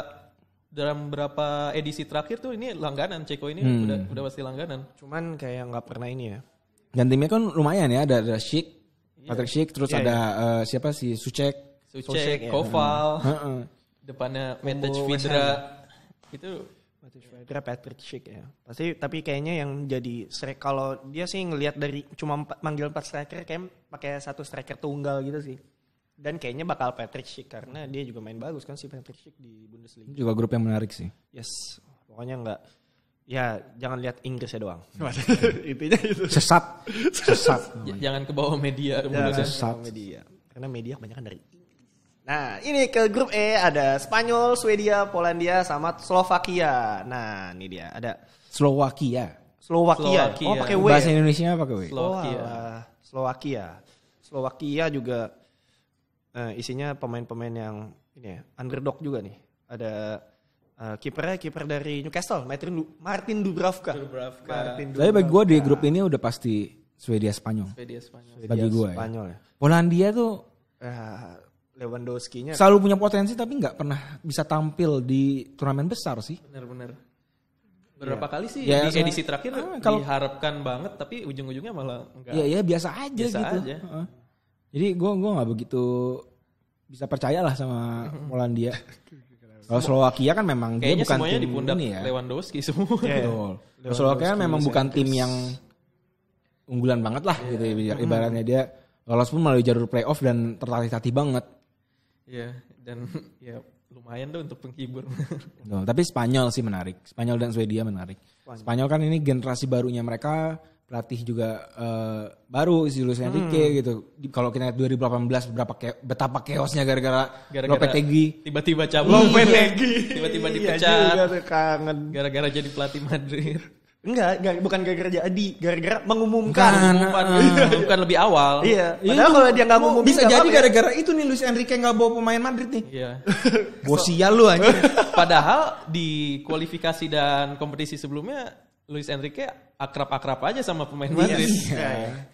dalam berapa edisi terakhir tuh ini langganan Ceko ini Hmm. udah udah pasti langganan. Cuman kayak nggak pernah ini ya. Dan timnya kan lumayan ya, ada ada Schick, Patrick Schick, terus Iya, ada eh, siapa sih Sucek. Sucek, Sucek, ya. Koval, Heeh. depannya West Vidra. Itu Kira Patrick Schick ya. Pasti tapi kayaknya yang jadi strike kalau dia sih ngelihat dari cuma empat, manggil empat striker kayak pakai satu striker tunggal gitu sih. Dan kayaknya bakal Patrick Schick karena dia juga main bagus kan si Patrick Schick di Bundesliga. Juga grup yang menarik sih. Yes, pokoknya nggak ya jangan lihat Inggrisnya doang. Intinya itu. Sesat. Sesat. J- Jangan ke bawah media ya. sama media. Karena media kebanyakan dari Nah, ini ke grup E ada Spanyol, Swedia, Polandia, sama Slovakia. Nah, ini dia ada Slovakia. Slovakia. Slovakia. Oh, pakai W. Bahasa Indonesia pakai W. Slovakia. Oh. Slovakia. Slovakia juga eh, isinya pemain-pemain yang ini ya, underdog juga nih. Ada eh, kipernya kiper dari Newcastle, Martin Du- Martin Dubravka. Dubravka. Martin Tapi bagi gue di grup ini udah pasti Swedia Spanyol. Swedia Spanyol. Dubravka. bagi gua ya. Spanyol ya. Polandia tuh Eh, Lewandowski-nya selalu punya potensi tapi nggak pernah bisa tampil di turnamen besar sih. Bener-bener. Berapa kali sih Ya, di edisi terakhir Ah, kalau- diharapkan banget tapi ujung-ujungnya malah enggak. Iya ya biasa aja Biasa gitu. aja. Heeh. Jadi gue gua nggak begitu bisa percaya lah sama Polandia. Kalau Slovakia kan memang dia Kayaknya bukan semuanya tim di pundak ya. Lewandowski semua. Iya, iya. Betul. Lewandowski, Slovakia kan memang bukan tim yang unggulan banget lah gitu ya. Ibaratnya dia lolos pun melalui jalur playoff dan tertatih-tatih banget. Iya, dan ya lumayan deh untuk penghibur. Tuh, tapi Spanyol sih menarik. Spanyol dan Swedia menarik. Spanyol kan ini generasi barunya mereka pelatih juga eh, baru si Luis Enrique Hmm. gitu. Kalau kita lihat 2018 berapa ke- betapa chaosnya gara-gara Lopetegui. tiba-tiba cabut. Lopetegui. Tiba-tiba Iya dipecat. juga tuh, kangen. Gara-gara jadi pelatih Madrid. Enggak, enggak, bukan gara-gara jadi, gara-gara mengumumkan. Bukan. Bukan, bukan lebih awal. Iya, padahal kalau dia nggak ngumumin bisa jadi ya. gara-gara itu nih Luis Enrique nggak bawa pemain Madrid nih. Iya. Bosia lu aja. Padahal di kualifikasi dan kompetisi sebelumnya Luis Enrique akrab-akrab aja sama pemain Madrid. Iya,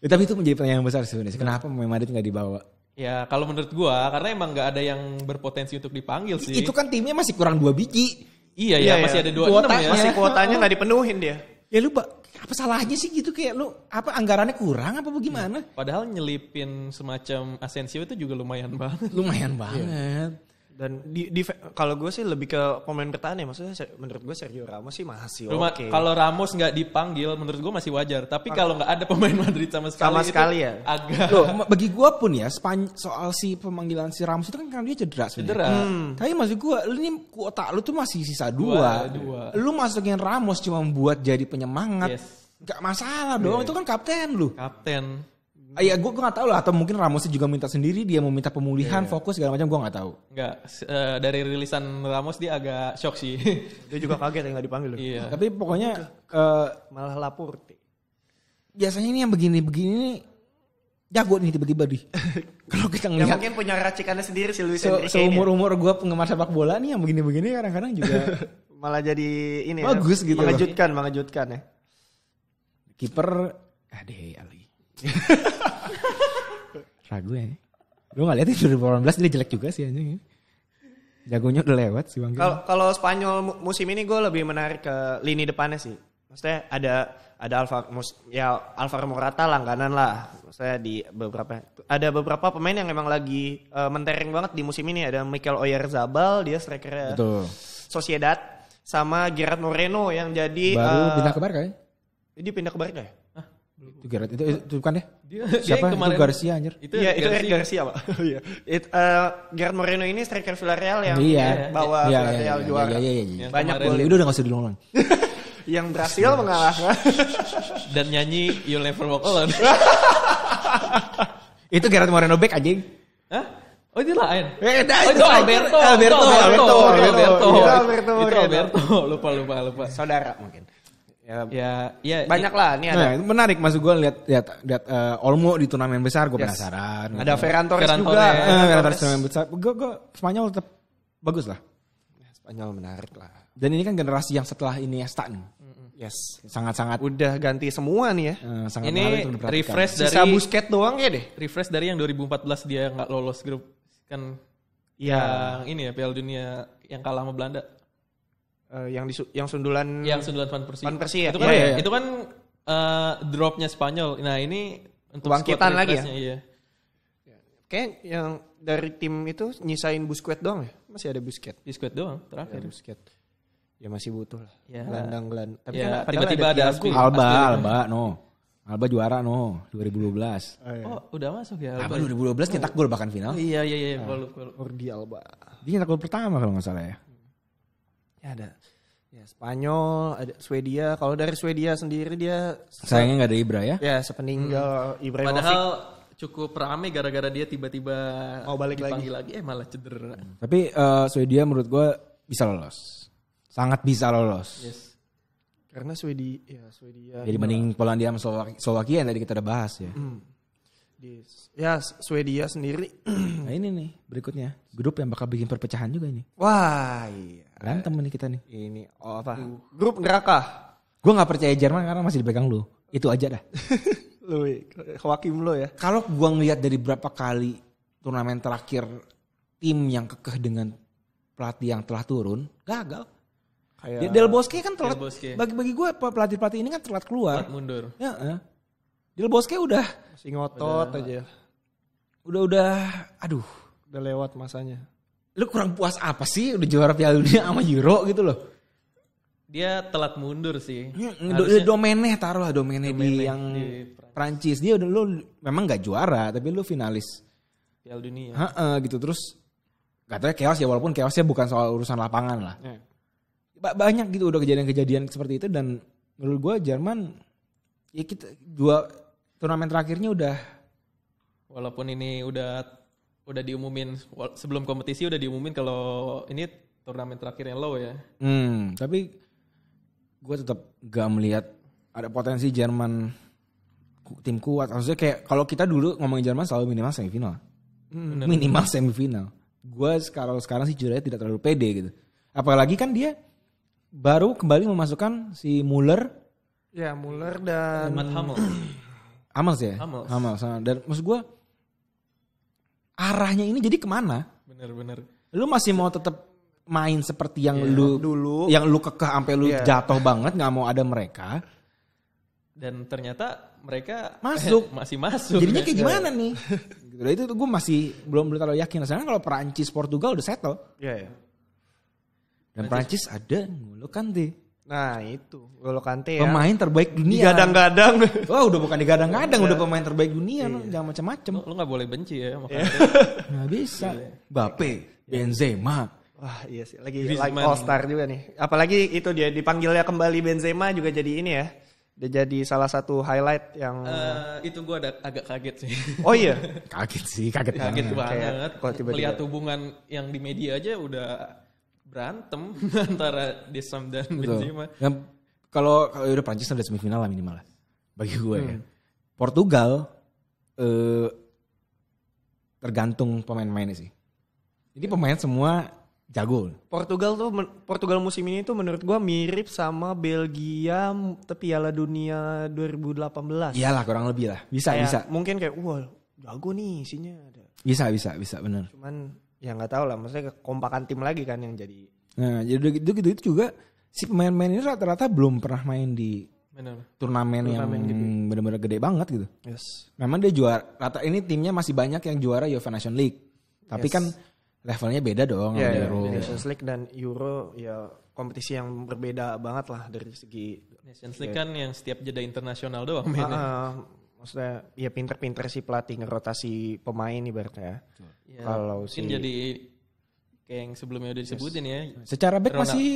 Ya, tapi itu menjadi pertanyaan besar sebenarnya. Kenapa pemain Madrid nggak dibawa? Ya kalau menurut gua karena emang nggak ada yang berpotensi untuk dipanggil sih. Itu kan timnya masih kurang dua biji. Iya Iya, ya masih iya. ada dua Kuota enam ya. Masih kuotanya nggak dipenuhin dia. Ya lu Pak, apa salahnya sih gitu kayak lu apa anggarannya kurang apa bagaimana? Padahal nyelipin semacam Asensio itu juga lumayan banget. Lumayan banget. Dan di, di kalau gue sih lebih ke pemain bertahan ya, maksudnya menurut gue Sergio Ramos sih masih oke. kalau Ramos nggak dipanggil menurut gua masih wajar. Tapi kalau nggak ada pemain Madrid sama sekali Sama itu sekali ya? Agak Loh, bagi gua pun ya Span- soal si pemanggilan si Ramos itu kan karena dia cedera cedera. Tapi maksud gua, lu ini kuota lu tuh masih sisa dua. dua. Lu masukin Ramos cuma buat jadi penyemangat. Yes. Gak masalah dong, itu kan kapten lu. Kapten. Ah, Iya, gua, gua gak tahu lah atau mungkin Ramos juga minta sendiri, dia mau minta pemulihan, fokus segala macam gua gak tahu. Nggak eh, dari rilisan Ramos dia agak shock sih. dia juga kaget ya nggak dipanggil. loh. iya. Tapi pokoknya eh, Malah Laporte. biasanya ini yang begini-begini nih jago nih tiba-tiba di. Kalau kita Ya ngelihat mungkin punya racikannya sendiri si Luis Enrique ini. seumur umur gue penggemar sepak bola nih yang begini-begini kadang-kadang juga Malah jadi ini Bagus ya, gitu loh. Mengejutkan, mengejutkan ya. kiper ade lagi. Ragu ya. Lu gak lihat itu 2018 dia jelek juga sih anjing. Jagonya udah lewat sih Bang. Kalau Spanyol mu- musim ini gue lebih menarik ke lini depannya sih. Maksudnya ada ada Alfa ya Alvaro Morata langganan lah. Maksudnya di beberapa ada beberapa pemain yang memang lagi eh, mentereng banget di musim ini. Ada Mikel Oyarzabal dia striker Betul. Sociedad sama Gerard Moreno yang jadi Baru eh, pindah ke Barca ya? dia pindah ke Barca ya? Itu Gerard itu, itu, bukan deh. Dia, Siapa? dia kemarin Itu Garcia anjir. Itu Iya itu Garcia. Garcia pak. Iya. It, eh, Gerard Moreno ini striker Villarreal yang Iya. bawa Iya, iya, Villarreal iya, juara. iya, iya, iya. Yang Banyak kemarin gol. Udah udah gak usah diulang. yang berhasil mengalahkan dan nyanyi You'll Never Walk Alone. itu Gerard Moreno back anjing. Hah? Oh itu lain. Eh, dah, Oh, itu Alberto. Alberto, Itu Alberto, Alberto. Alberto. Itu Iya, Alberto. Alberto Itu Moreno. Alberto. Lupa lupa lupa. saudara mungkin. Ya, Ya, ya banyak lah. Ini ada Nah, menarik maksud gue lihat lihat lihat eh, Olmo di turnamen besar gue Yes. penasaran. ada Ferran Torres Ferran juga. Torres. Eh, Ferran Torres. Turnamen besar. Gue gue Spanyol tetap bagus lah. Spanyol menarik lah. Dan ini kan generasi yang setelah Iniesta nih. Yes. Sangat-sangat Udah ganti semua nih ya. eh, sangat Ini refresh dari Sisa Busquets doang ya deh. refresh dari yang 2014 dia nggak lolos grup kan Iya. yang ini ya Piala Dunia yang kalah sama Belanda Eh, yang di yang sundulan yang sundulan Van Persie. Van Persie ya? Itu kan Iya, iya. itu kan eh, dropnya Spanyol. Nah, ini untuk Bangkitan lagi ya? Iya. kayak yang dari tim itu nyisain Busquets doang ya. Masih ada Busquets. Squad doang Ada terakhir. Busquets. Ya masih butuh lah. Ya. Gelandang gelandang. Tapi Ya, kan tiba-tiba ada Thiago. Aspi- Alba, Pasti Alba, no. Alba juara no 2012. Oh, udah masuk ya. Alba Alba. 2012 nyetak gol bahkan final. Oh, iya iya iya, gua lupa. lupa. Jordi Alba. Dia nyetak gol pertama kalau nggak salah ya. Ya ada. Ya, Spanyol, ada Swedia. Kalau dari Swedia sendiri dia Sayangnya nggak ada Ibra ya. ya sepeninggal Ibrahimovic. Padahal cukup rame gara-gara dia tiba-tiba Mau balik dipanggil lagi. eh malah cedera. Tapi eh, Swedia menurut gue bisa lolos. Sangat bisa lolos. Yes. karena Swedia ya Swedia Jadi mending Polandia sama Slovak- Slovakia yang tadi kita udah bahas ya. di ya Swedia sendiri. Nah ini nih berikutnya. Grup yang bakal bikin perpecahan juga ini. Wah, iya. Berantem nih kita nih. Ini oh apa? Grup neraka. Gue nggak percaya Jerman karena masih dipegang lu. Itu aja dah. Lu, Hakim lo ya. Kalau gua ngelihat dari berapa kali turnamen terakhir tim yang kekeh dengan pelatih yang telah turun gagal. Kayak Ya, Del Bosque kan telat. Bosque. Bagi-bagi gue pelatih pelatih ini kan telat keluar. Cepat mundur. Ya, eh. Del Bosque udah, masih ngotot aja. udah udah, aduh. Udah lewat masanya. Lu kurang puas apa sih udah juara Piala Dunia sama Euro gitu loh. Dia telat mundur sih. Ya, domennya taruh lah domennya di yang di Prancis. Dia udah lu memang nggak juara tapi lu finalis. Piala Dunia. Heeh gitu terus gak tahu chaos ya walaupun chaosnya bukan soal urusan lapangan lah. Ya. Ba- banyak gitu udah kejadian-kejadian seperti itu dan menurut gue Jerman ya kita dua turnamen terakhirnya udah Walaupun ini udah udah diumumin sebelum kompetisi udah diumumin kalau ini turnamen terakhir yang low ya. hmm, tapi gue tetap gak melihat ada potensi Jerman tim kuat. Maksudnya kayak kalau kita dulu ngomongin Jerman selalu minimal semifinal. Minimal semifinal. Gue sekarang sekarang sih jujur tidak terlalu pede gitu. Apalagi kan dia baru kembali memasukkan si Muller Ya, Muller dan Matt Hummels. Hamels ya? Hummels. Hamels, nah, dan maksud gue arahnya ini jadi ke mana Bener-bener. lu masih mau tetap main seperti yang lu dulu. yang lu kekeh sampai lu Iya. jatuh banget nggak mau ada mereka Dan ternyata mereka Masuk. masih masuk. jadinya ya. kayak gimana nih gitu. Nah, itu tuh gue masih belum belum terlalu yakin sekarang kalau Perancis Portugal udah settle Ya, ya. dan Perancis ada N'Golo Kante Nah, itu. Golo Kante ya. pemain terbaik dunia Digadang-gadang. Wah udah bukan digadang-gadang udah pemain terbaik dunia lu jangan macam-macam Lu, lu gak boleh benci ya makanya. nggak bisa Bape Benzema Wah, iya sih. Lagi Griezmann. like all star juga nih. Apalagi itu dia dipanggilnya kembali Benzema juga jadi ini ya. Dia jadi salah satu highlight yang Eh, itu gue ada agak kaget sih. Oh iya. kaget sih kaget, kaget banget. banget. kalau tiba-tiba- Melihat hubungan yang di media aja udah berantem antara Deschamps dan Betul. Benzema. Yang kalau kalau udah Prancis udah semifinal lah minimal lah. Bagi gue ya. Portugal eh tergantung pemain-pemainnya sih. Jadi pemain semua jago. Portugal tuh Portugal musim ini tuh menurut gua mirip sama Belgia tapi Piala Dunia 2018. Iyalah kurang lebih lah. Bisa Kayak bisa. Mungkin kayak wah jago nih isinya ada. Bisa bisa bisa bener. Cuman ya nggak tahu lah maksudnya kekompakan tim lagi kan yang jadi Nah jadi udah gitu gitu itu juga si pemain-pemain ini rata-rata belum pernah main di Benar. turnamen yang benar-benar gede banget gitu. yes. Memang dia juara rata ini timnya masih banyak yang juara UEFA Nation League. Tapi Yes. kan levelnya beda dong Ya, sama ya, Euro. Nations League dan Euro ya kompetisi yang berbeda banget lah dari segi Nations League kan yang setiap jeda internasional doang mainnya. Ah, maksudnya ya pinter-pinter si pelatih ngerotasi pemain ibaratnya ya. Ya, Kalau mungkin si- jadi kayak yang sebelumnya udah disebutin ya. Secara back Ronald- masih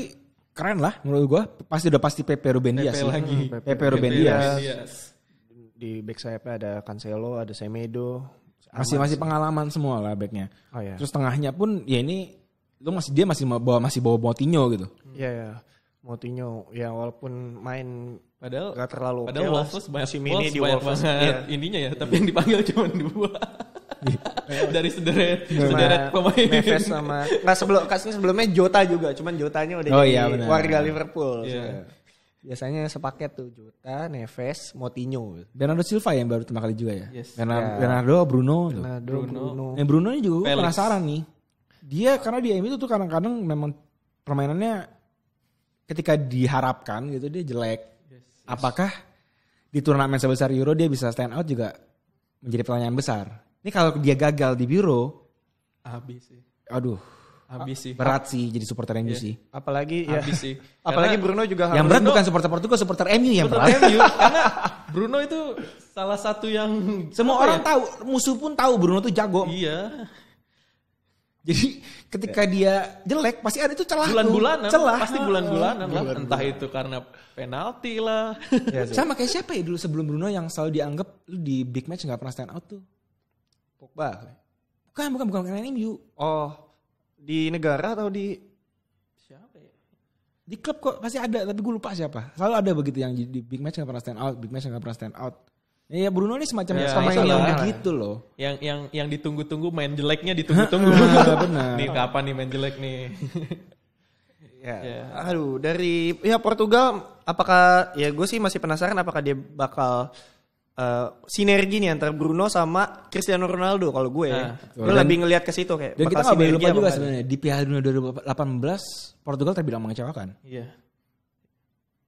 keren lah menurut gua. Pasti udah pasti Pepe Ruben Dias Pepe lagi. Hmm, Pepe Ruben Dias. Dias. di back sayapnya ada Cancelo, ada Semedo. Masih masih pengalaman semua lah backnya. Oh ya. Terus tengahnya pun ya ini lu masih dia masih bawa masih bawa Moutinho gitu. Iya ya. Moutinho ya walaupun main Padahal gak terlalu Padahal lah. Wolves banyak, musim ini di banyak Wolves. banget Iya. ininya ya, tapi yang dipanggil cuma dua. Dari sederet, Sama sederet pemain. Neves sama nggak sebelum kasih sebelumnya Jota juga, cuman Jotanya udah Oh jadi iya, benar. warga Liverpool. Iya. Biasanya sepaket tuh Jota, Neves, Moutinho. Bernardo Silva yang baru pertama kali juga ya. Yes. Bernardo, Ya. Bernardo Bruno. tuh. Ronaldo, Bruno. Bruno. Nah, Bruno ini juga penasaran nih. Dia karena di MU tuh kadang-kadang memang permainannya ketika diharapkan gitu dia jelek. Apakah di turnamen sebesar Euro dia bisa stand out juga menjadi pertanyaan besar. Ini kalau dia gagal di Euro, Habis sih. aduh Habis sih. berat sih jadi supporter MU sih. Apalagi ya. Habis sih. Apalagi Bruno juga Yang berat bukan supporter Portugal, supporter MU yang berat. MU. Karena Bruno itu salah satu yang Semua orang ya? tahu, musuh pun tahu Bruno tuh jago. Iya. Jadi ketika dia jelek pasti ada itu celah. tuh. Bulan-bulanan, Celah. pasti bulan-bulanan lah. Entah itu karena penalti lah. Sama kayak siapa ya dulu sebelum Bruno yang selalu dianggap lu di big match nggak pernah stand out tuh. Pogba. Bukan, bukan, bukan karena MU. Oh, di negara atau di Siapa ya? Di klub kok pasti ada, tapi gue lupa siapa. Selalu ada begitu yang di di big match nggak pernah stand out, big match nggak pernah stand out. Ya Bruno ini semacam Ya, pemain itulah. yang begitu loh. Yang yang yang ditunggu-tunggu main jeleknya ditunggu-tunggu. Benar. nih kapan nih main jelek nih? Ya. Ya. Aduh, dari ya Portugal apakah ya gue sih masih penasaran apakah dia bakal eh, sinergi nih antara Bruno sama Cristiano Ronaldo kalau gue. Nah, gue lebih ngelihat ke situ kayak Dan kita nggak boleh sinergi lupa juga sebenarnya di Piala Dunia 2018 Portugal terbilang mengecewakan. Iya.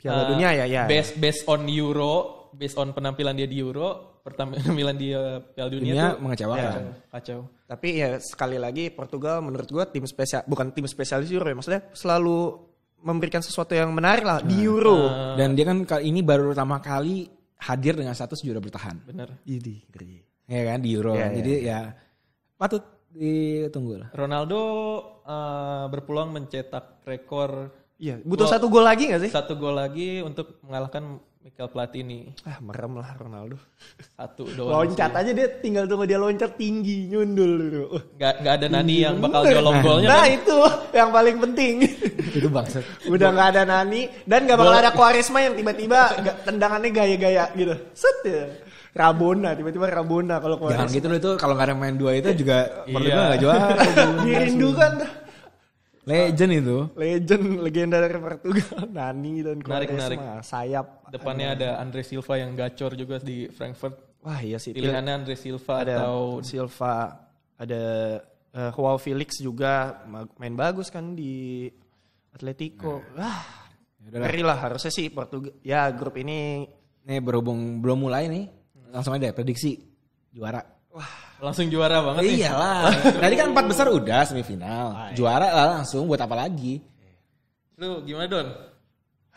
Piala Eh, Dunia ya ya. Based based on Euro, based on penampilan dia di Euro, penampilan dia Piala Dunia, Dunia tuh mengecewakan. kacau. kacau. Tapi ya sekali lagi Portugal menurut gue tim spesial bukan tim spesialis Euro ya maksudnya selalu memberikan sesuatu yang menarik lah di Euro. Dan dia kan kali ini baru pertama kali hadir dengan status juara bertahan. Bener. Ini Ya kan di Euro. Iya. Jadi ya patut ditunggu lah. Ronaldo eh, berpeluang mencetak rekor Iya, butuh Gol- satu gol lagi gak sih? satu gol lagi untuk mengalahkan Michael Platini. Ah, merem lah Ronaldo. Satu doang. Loncat aja dia tinggal tunggu dia loncat tinggi nyundul dulu. Gak, gak ada Nani yang bakal nyolong golnya. Nah kan? itu yang paling penting. Itu bangsat. Udah nggak ada Nani dan nggak bakal ada Quaresma yang tiba-tiba ga- tendangannya gaya-gaya gitu. Set ya. Rabona tiba-tiba Rabona kalau Jangan gitu loh itu kalau nggak ada main dua itu juga Iya. Portugal nggak juara. Dirindukan Legend itu. Legend legenda dari Portugal Nani dan Menarik, Quaresma sayap. Depannya ada Andre Silva yang gacor juga di Frankfurt. Wah iya sih. Pilihannya Andre Silva ada atau Silva, ada eh, Joao Felix juga ma- main bagus kan di Atletico. Wah, Yaudahlah. ngeri lah harusnya sih Portugal. Ya grup ini Nih berhubung belum mulai nih, langsung aja prediksi juara. Langsung juara banget nih. Iyalah. Tadi kan empat besar udah semifinal. Juara lah langsung buat apa lagi? Lu gimana Don?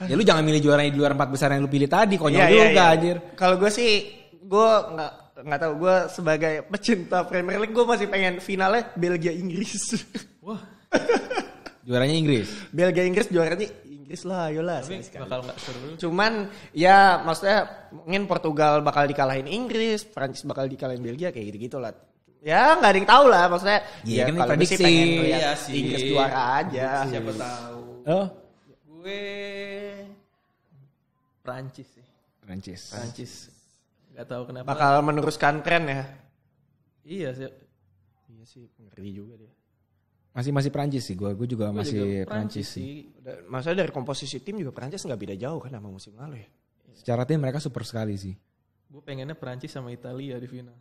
Ya lu jangan milih juara di luar empat besar yang lu pilih tadi, konyol Iya, juga iya, iya. anjir. Kalau gue sih, gue nggak nggak tahu. Gue sebagai pecinta Premier League, gue masih pengen finalnya Belgia Inggris. Wah, Juaranya Inggris. Belgia Inggris juaranya Inggris lah, ayolah. tapi bakal gak seru. Cuman ya maksudnya mungkin Portugal bakal dikalahin Inggris, Prancis bakal dikalahin Belgia kayak gitu-gitu lah. Ya nggak ada yang tahu lah maksudnya. Iya, ya kan kalau prediksi. pengen ngeliat Iya sih. Inggris juara aja. Siapa tahu. Oh, Gue Prancis sih. Prancis. Prancis. Gak tahu kenapa. Bakal meneruskan tren ya. Iya sih. Iya sih, ngeri juga dia. Masih masih Prancis sih gua. Gua juga Gue masih juga Prancis sih. Da- Maksudnya dari komposisi tim juga Prancis nggak beda jauh kan sama musim lalu ya. Secara tim mereka super sekali sih. Gue pengennya Prancis sama Italia di final.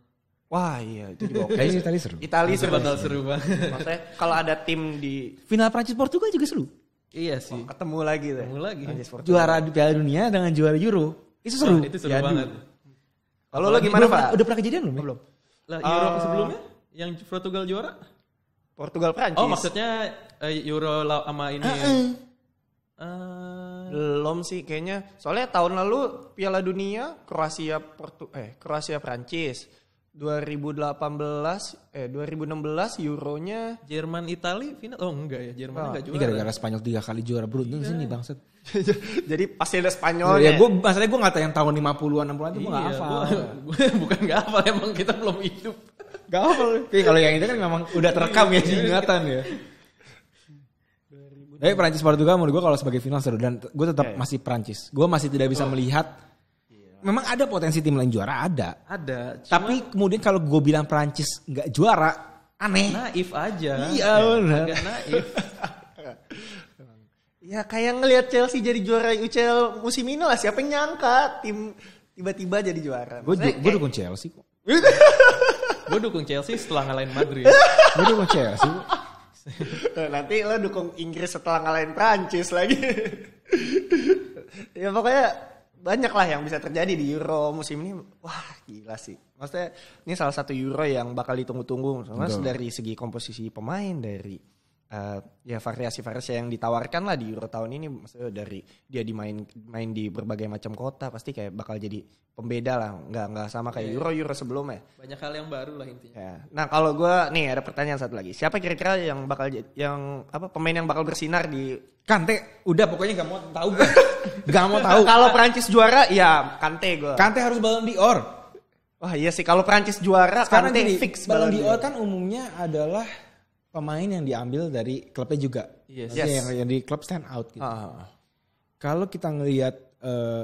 Wah iya itu juga oke. Kayaknya tadi seru. Itali Itu seru. bakal seru banget. Maksudnya kalau ada tim di Final Prancis Portugal juga seru. iya sih. ketemu lagi tuh. Ketemu lagi. Prancis, Portugal. Juara di Piala Dunia dengan juara Euro. Itu seru. Wah, itu seru Yadu. banget. Kalau lo gimana Pak? Udah pernah kejadian belum? ya? Belum. Lah Euro Eh, sebelumnya yang Portugal juara? Portugal Prancis. Oh maksudnya eh, Euro sama ini. Eh, Belum sih kayaknya. Soalnya tahun lalu Piala Dunia Kroasia Portu eh Kroasia Prancis. 2018 eh 2016 Euronya Jerman Itali final? Oh enggak ya, Jerman Oh, enggak Ini juara. gara-gara Spanyol tiga kali juara beruntun sini bangsat. jadi pasti ada Spanyol ya gue masalahnya gue nggak tahu yang tahun 50-an 60-an itu gue nggak Iya, hafal. gua- gua bukan nggak hafal emang kita belum hidup. Gak hafal. Tapi kalau yang itu kan memang udah terekam ya di ingatan ya. Tapi Prancis Portugal menurut gue kalau sebagai final seru dan gue tetap Iya, iya. masih Prancis. Gue masih tidak bisa melihat. Memang ada potensi tim lain juara ada. Ada. Cuma Tapi kemudian kalau gue bilang Prancis nggak juara aneh. naif aja. Iya, benar. Agak naif. Ya kayak ngelihat Chelsea jadi juara UCL musim ini lah. Siapa yang nyangka tim tiba-tiba jadi juara. Gue gue dukung Chelsea kok. Gue dukung Chelsea setelah ngalahin Madrid. Gue dukung Chelsea. Eh, Nanti lo dukung Inggris setelah ngalahin Prancis lagi. ya pokoknya banyak lah yang bisa terjadi di Euro musim ini. Wah gila sih. Maksudnya ini salah satu Euro yang bakal ditunggu-tunggu. Betul. dari segi komposisi pemain, dari eh, ya variasi-variasi yang ditawarkan lah di Euro tahun ini. Maksudnya dari dia dimain main di berbagai macam kota pasti kayak bakal jadi pembeda lah. Nggak nggak sama kayak Euro Euro sebelumnya. Banyak hal yang baru lah intinya. ya. Nah kalau gue nih ada pertanyaan satu lagi. Siapa kira-kira yang bakal yang apa pemain yang bakal bersinar di Kante, udah pokoknya gak mau tahu gue. gak mau tahu. kalau Prancis juara ya Kante gue Kante harus Ballon d'Or. wah iya sih. Kalau Prancis juara Sekarang Kante gini, fix Ballon d'Or. kan umumnya adalah pemain yang diambil dari klubnya juga. Yes. Yes. Yang, yang di klub stand out gitu. Ah. Kalau kita ngelihat eh,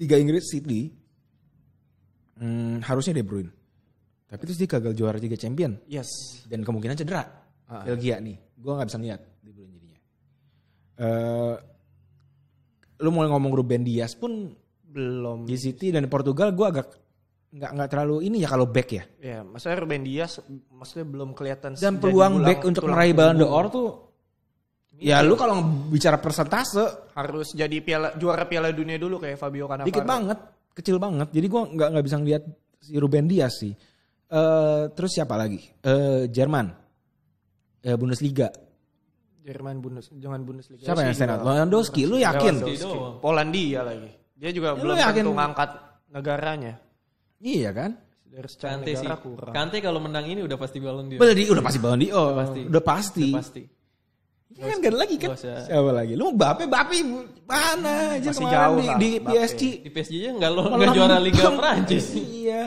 Liga Inggris City, hmm, harusnya De Bruyne. Tapi terus dia gagal juara Liga Champion yes dan kemungkinan cedera. Ah. Belgia nih, gue nggak bisa lihat De Bruyne jadinya. Eh, lu mau ngomong Ruben Dias pun belum di City dan di Portugal gue agak nggak nggak terlalu ini ya kalau back ya. Ya, maksudnya Ruben Dias maksudnya belum kelihatan Dan peluang back untuk meraih Ballon d'Or tuh ya lu kalau bicara persentase harus jadi piala juara Piala Dunia dulu kayak Fabio Cannavaro. dikit banget, kecil banget. Jadi gua nggak nggak bisa ngelihat si Ruben Dias sih. Eh terus siapa lagi? Eh Jerman. Eh Bundesliga. Jerman Bundes, jangan Bundesliga. Siapa yang juga. Lewandowski. Lu yakin? Lewandowski. Polandia lagi. Dia juga Ya, lu belum tentu ngangkat negaranya. Iya kan? Dari secara Kante sih. kurang. Kante kalau menang ini udah pasti Ballon d'Or. Berarti udah pasti Ballon d'Or. Pasti. Udah pasti. Udah pasti. Ya kan gak ada lagi kan? Gak usah. Siapa lagi? Lu mau Bape, Bape mana aja Masih jauh di, lah, di Bape. PSG. Di PSG nya nggak lo nggak juara Liga Prancis. iya.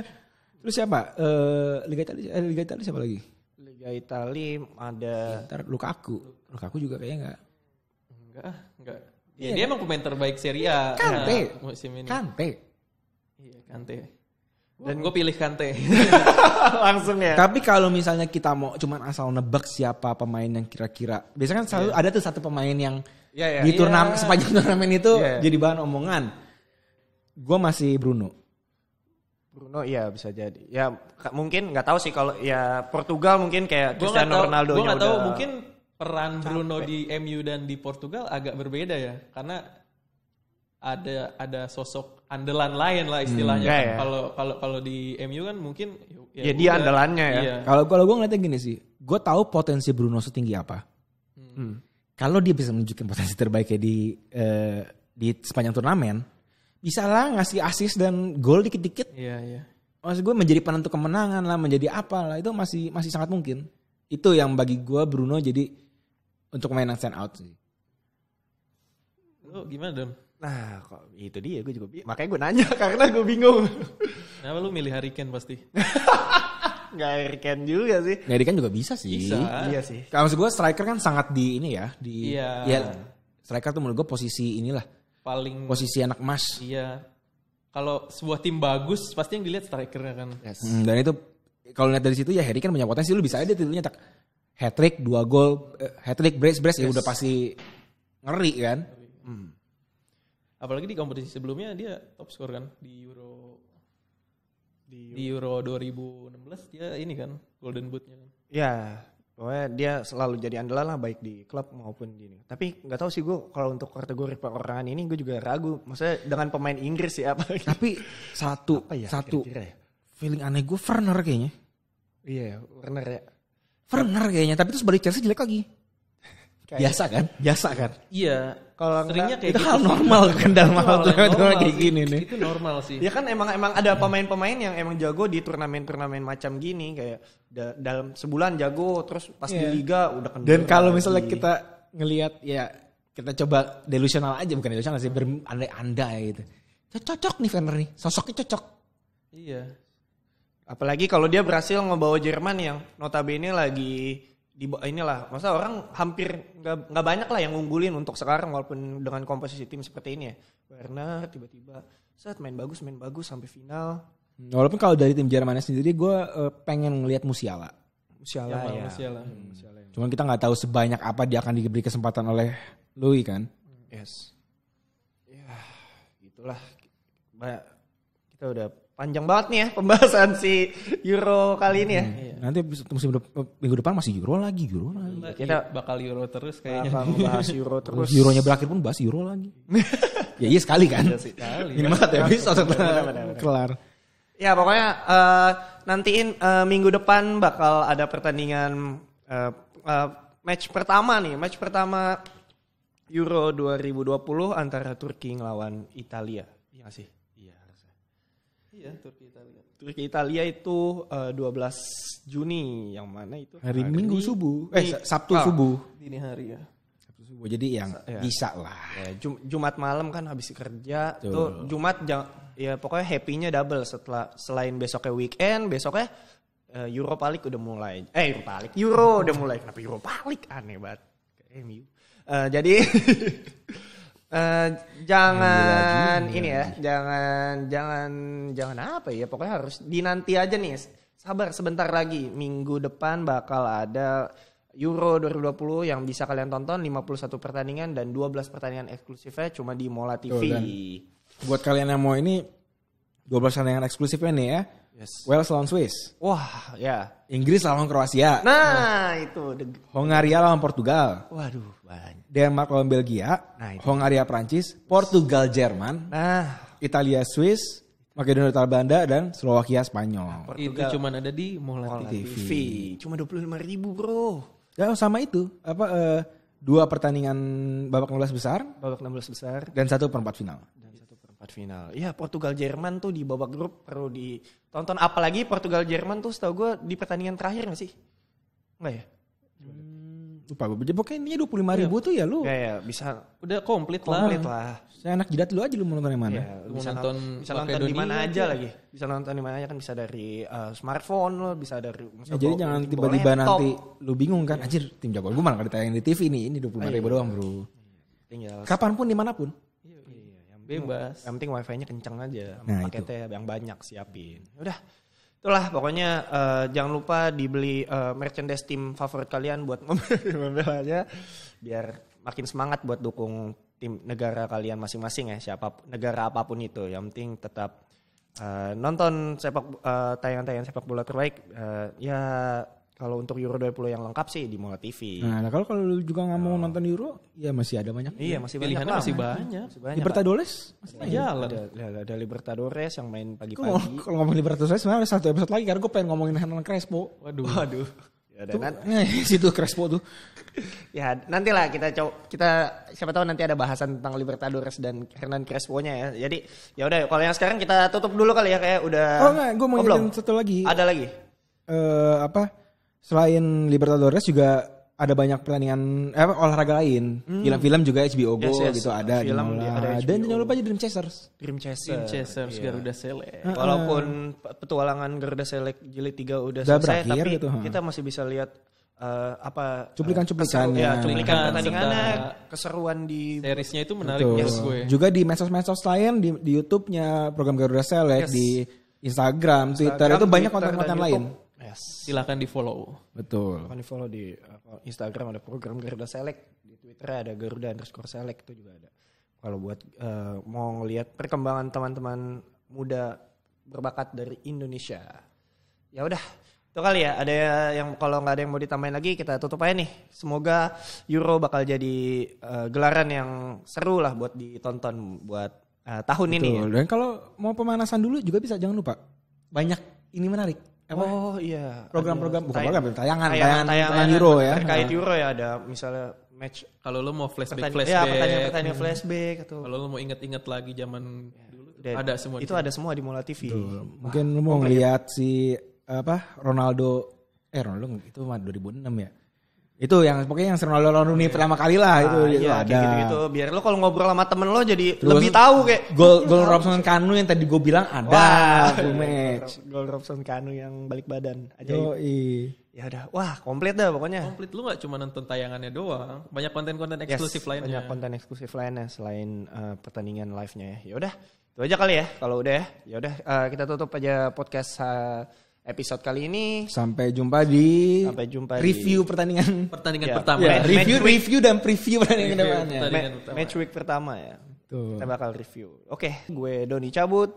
Terus siapa? Eh Liga Italia, eh, Liga Italia siapa lagi? Liga Italia ada Ntar Lukaku. Lukaku juga kayaknya nggak. Enggak, enggak. Ya, dia emang pemain terbaik Serie A Kante. nah, musim ini. Kante. Iya, Kante. Dan gue pilih Kante. langsung ya. Tapi kalau misalnya kita mau cuman asal nebak siapa pemain yang kira-kira, biasanya kan selalu ada tuh satu pemain yang Iya, iya. di turnamen Iya. sepanjang turnamen itu Iya. jadi bahan omongan. Gue masih Bruno. Bruno iya bisa jadi. Ya mungkin nggak tahu sih kalau ya Portugal mungkin kayak gue nggak Cristiano tahu, Ronaldo gue nggak tahu mungkin peran Bruno di MU dan di Portugal agak berbeda ya, karena ada ada sosok andalan lain lah istilahnya. Hmm, kan. ya, ya. Kalau kalau kalau di MU kan mungkin Ya, dia udah. andalannya ya. Iya. Kalau kalau gue ngeliatnya gini sih, gue tahu potensi Bruno setinggi apa. Hmm. Kalau dia bisa menunjukkan potensi terbaiknya di eh, di sepanjang turnamen, bisa lah ngasih assist dan gol dikit-dikit. Iya, iya. Maksud gue menjadi penentu kemenangan lah, menjadi apa lah itu masih masih sangat mungkin. Itu yang bagi gue Bruno jadi untuk main yang stand out sih. Lu gimana Don? Nah, kok itu dia gue juga makanya gue nanya karena gue bingung. Kenapa lu milih Harry Kane pasti? Nggak Harry Kane juga sih. Ngeri kan juga bisa sih. Bisa. Iya sih. Kalau maksud gue striker kan sangat di ini ya, di Iya. ya, striker tuh menurut gue posisi inilah, Paling posisi anak emas. iya. Kalau sebuah tim bagus pasti yang dilihat strikernya kan. Yes. Hmm, dan itu kalau lihat dari situ ya Harry kan punya potensi lu bisa aja dia nyetak hat trick, dua gol, eh, hat trick, brace brace ya udah pasti ngeri kan. Apalagi di kompetisi sebelumnya dia top skor kan di Euro Di- di Euro 2016 dia ini kan Golden Boot-nya kan. Ya, pokoknya dia selalu jadi andalan lah baik di klub maupun di ini. Tapi nggak tahu sih gue kalau untuk kategori perorangan ini gue juga ragu. Maksudnya dengan pemain Inggris ya apa? Tapi satu Apa ya satu kira-kira ya? feeling aneh gue Werner kayaknya. Iya, Werner ya. Werner kayaknya, tapi terus balik Chelsea jelek lagi. Kayak- Biasa kan? Biasa kan? Iya, Kalau seringnya kayak itu gitu. hal normal kan dalam Itu hal kayak gini nih. Itu normal sih. Ya kan emang emang ada pemain-pemain yang emang jago di turnamen-turnamen macam gini kayak da- dalam sebulan jago terus pas Iya. di liga udah kendor Dan kalau lagi. misalnya kita ngelihat ya kita coba delusional aja bukan delusional sih berandai-andai gitu. Cocok nih Werner nih, sosoknya cocok. Iya. apalagi kalau dia berhasil ngebawa Jerman yang notabene lagi di inilah masa orang hampir nggak nggak banyak lah yang ngunggulin untuk sekarang walaupun dengan komposisi tim seperti ini ya Werner tiba-tiba saat main bagus main bagus sampai final Walaupun kalau dari tim Jermannya sendiri gue eh, pengen ngelihat Musiala. Musiala Jamal ya Musiala. Musiala. Cuman kita nggak tahu sebanyak apa dia akan diberi kesempatan oleh Louis kan. Yes. Ya, gitulah. Kita udah panjang banget nih ya pembahasan si Euro kali ini ya. Nanti musim dep- minggu depan masih Euro lagi, Euro lagi. Kita Kita- bakal Euro terus kayaknya. Akan bahas Euro terus. Euronya berakhir pun bahas Euro lagi. ya iya sekali kan. Sekali. Ini banget ya bisa kelar. Ya pokoknya eh, nantiin eh, minggu depan bakal ada pertandingan eh, eh, match pertama nih, match pertama Euro 2020 antara Turki ngelawan Italia. Iya sih? Iya Turki Italia. Turki Italia itu eh, 12 Juni yang mana itu? Hari Minggu subuh. Eh, Sabtu ah, subuh. Dini hari ya. Sabtu subuh. Jadi yang Iya. bisa lah. Ya, Jum- Jumat malam kan habis kerja Betul. tuh Jumat jang- ya pokoknya happy-nya double setelah selain besoknya weekend, besoknya eh, Europa League udah mulai. Eh Europa League, Euro udah mulai. Kenapa Europa League aneh banget. Kayak MU. Eh, jadi eh, jangan ini ya, jangan jangan jangan apa ya, pokoknya harus dinanti aja nih. Sabar sebentar lagi, minggu depan bakal ada Euro 2020 yang bisa kalian tonton 51 pertandingan dan 12 pertandingan eksklusifnya cuma di Mola TV. Dan Buat kalian yang mau ini 12 pertandingan eksklusifnya nih ya. Yes. Wales lawan Swiss. Wah, ya. Inggris lawan Kroasia. Nah, itu the- Hongaria lawan Portugal. waduh, banyak. Denmark lawan Belgia. Nah, itu. Hongaria Prancis. Portugal Jerman. Nah, Italia Swiss. Makedonia Utara Belanda dan Slovakia Spanyol. Portugal. Itu cuman ada di Mola TV. TV. Cuma 25 ribu bro. Ya sama itu. Apa eh, dua pertandingan babak 16 besar Babak 16 besar dan satu perempat final. dan satu perempat final. Ya Portugal Jerman tuh di babak grup perlu ditonton. Apalagi Portugal Jerman tuh setahu gue di pertandingan terakhir gak sih? Enggak ya? Lupa gue. Pokoknya intinya 25 ribu tuh ya lu. Enggak ya, bisa Udah komplit, komplit lah. lah. Saya anak jidat lu aja lu mau nonton yang mana? Ya, Lu bisa nonton bisa nonton di mana aja aja. lagi. Bisa nonton di mana aja kan bisa dari uh, smartphone lo, bisa dari bisa Ya, jadi bawa- jangan tiba-tiba nanti lu bingung kan, anjir tim jagoan gue malah ditayangin di TV nih, ini 25 ribu doang bro. tinggal Kapan pun di mana pun. Bebas. Yang penting wifi-nya kencang aja, Nah, paketnya yang banyak siapin. Udah, itulah pokoknya eh, jangan lupa dibeli eh, merchandise tim favorit kalian buat membela aja, biar makin semangat buat dukung tim negara kalian masing-masing ya, siapa negara apa pun itu. Yang penting tetap eh, nonton sepak eh, tayangan-tayangan sepak bola terbaik. Eh, ya kalau untuk Euro 20 yang lengkap sih di Mola TV. Nah, kalau kalau lu juga nggak mau nonton Euro, ya masih ada banyak. Iya masih Pilihannya banyak lah. masih banyak. Masih banyak. Libertadores? Masih Ada, Jalan. ada, ada, ada Libertadores yang main pagi-pagi. kalau ngomong Libertadores sebenarnya ada satu episode lagi karena gue pengen ngomongin Hernan Crespo. Waduh. Waduh. Ya, Tuh, dan, eh, situ Crespo tuh. ya nanti lah kita coba kita siapa tahu nanti ada bahasan tentang Libertadores dan Hernan Crespo-nya ya. Jadi ya udah kalau yang sekarang kita tutup dulu kali ya kayak udah Oh enggak, gue mau Oh, satu lagi. Ada lagi. eh apa? Selain Libertadores juga ada banyak pertandingan eh, olahraga lain. Film-film juga HBO Go Yes, yes. gitu ada di Film di- ada Dan jangan lupa aja Dream Chasers. Dream Chaser. Team Chasers Iya. Garuda Select. Walaupun pe- petualangan Garuda Select jilid 3 udah, Udah selesai berakhir tapi gitu, ha. kita masih bisa lihat eh, apa Cuplikan-cuplikannya. keseru- ya, cuplikan pertandingannya, serta- keseruan di Seriesnya itu menarik Betul. menurut gue. Juga di medsos-medsos lain di, di YouTube-nya program Garuda Select Yes. di Instagram, Twitter Instagram, itu banyak Twitter, konten-konten lain. YouTube. Yes. Silahkan di follow. Betul. Kan di follow di apa, Instagram ada program Garuda Select, di Twitter ada Garuda underscore Select itu juga ada. Kalau buat eh, mau ngelihat perkembangan teman-teman muda berbakat dari Indonesia. Ya udah, itu kali ya. Ada yang kalau nggak ada yang mau ditambahin lagi kita tutup aja nih. Semoga Euro bakal jadi eh, gelaran yang seru lah buat ditonton buat eh, tahun ini. ya. Betul. Dan kalau mau pemanasan dulu juga bisa jangan lupa. Banyak ini menarik. Apa? Oh iya. Program-program- bukan program, tayangan, tayangan, tayangan Euro ya. Terkait Nah. Euro ya ada misalnya match Kalau lo mau flashback flashback. ya pertandingan pertandingan flashback atau Kalau lo mau inget-inget lagi zaman dulu tuh Dan ada semua. itu ada semua di Mola TV. Mungkin lu mau ngeliat si apa Ronaldo eh Ronaldo itu mah 2006 ya. Itu yang pokoknya yang Ronaldo Rooney pertama kali lah itu, Ah, itu iya, ada. kayak gitu-gitu. Biar lo kalau ngobrol sama temen lo jadi Terus- lebih tahu kayak Gol gol Robson Kanu yang tadi gue bilang ada Wah, tuh match. Gol Robson Kanu yang balik badan. Ajaib. Yoi. Ya udah, wah komplit dah pokoknya. Komplit lu nggak cuma nonton tayangannya doang, banyak konten-konten Yes, eksklusif lainnya. Banyak konten eksklusif lainnya selain uh, pertandingan live-nya ya. Ya udah, itu aja kali ya. Kalau udah ya, ya udah uh, kita tutup aja podcast uh, episode kali ini. Sampai jumpa di Sampai jumpa di- review pertandingan. Pertandingan Ya, pertama. Ya, Match- review match- review dan preview pertandingan Review ke depannya. pertandingan. Ma- utama. match week pertama ya. Tuh. Kita bakal review. Oke, gue Doni cabut.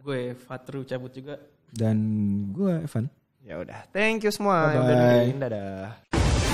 Gue Fatru cabut juga. Dan gue Evan. Ya udah, thank you semua Bye-bye. dengerin. Dadah.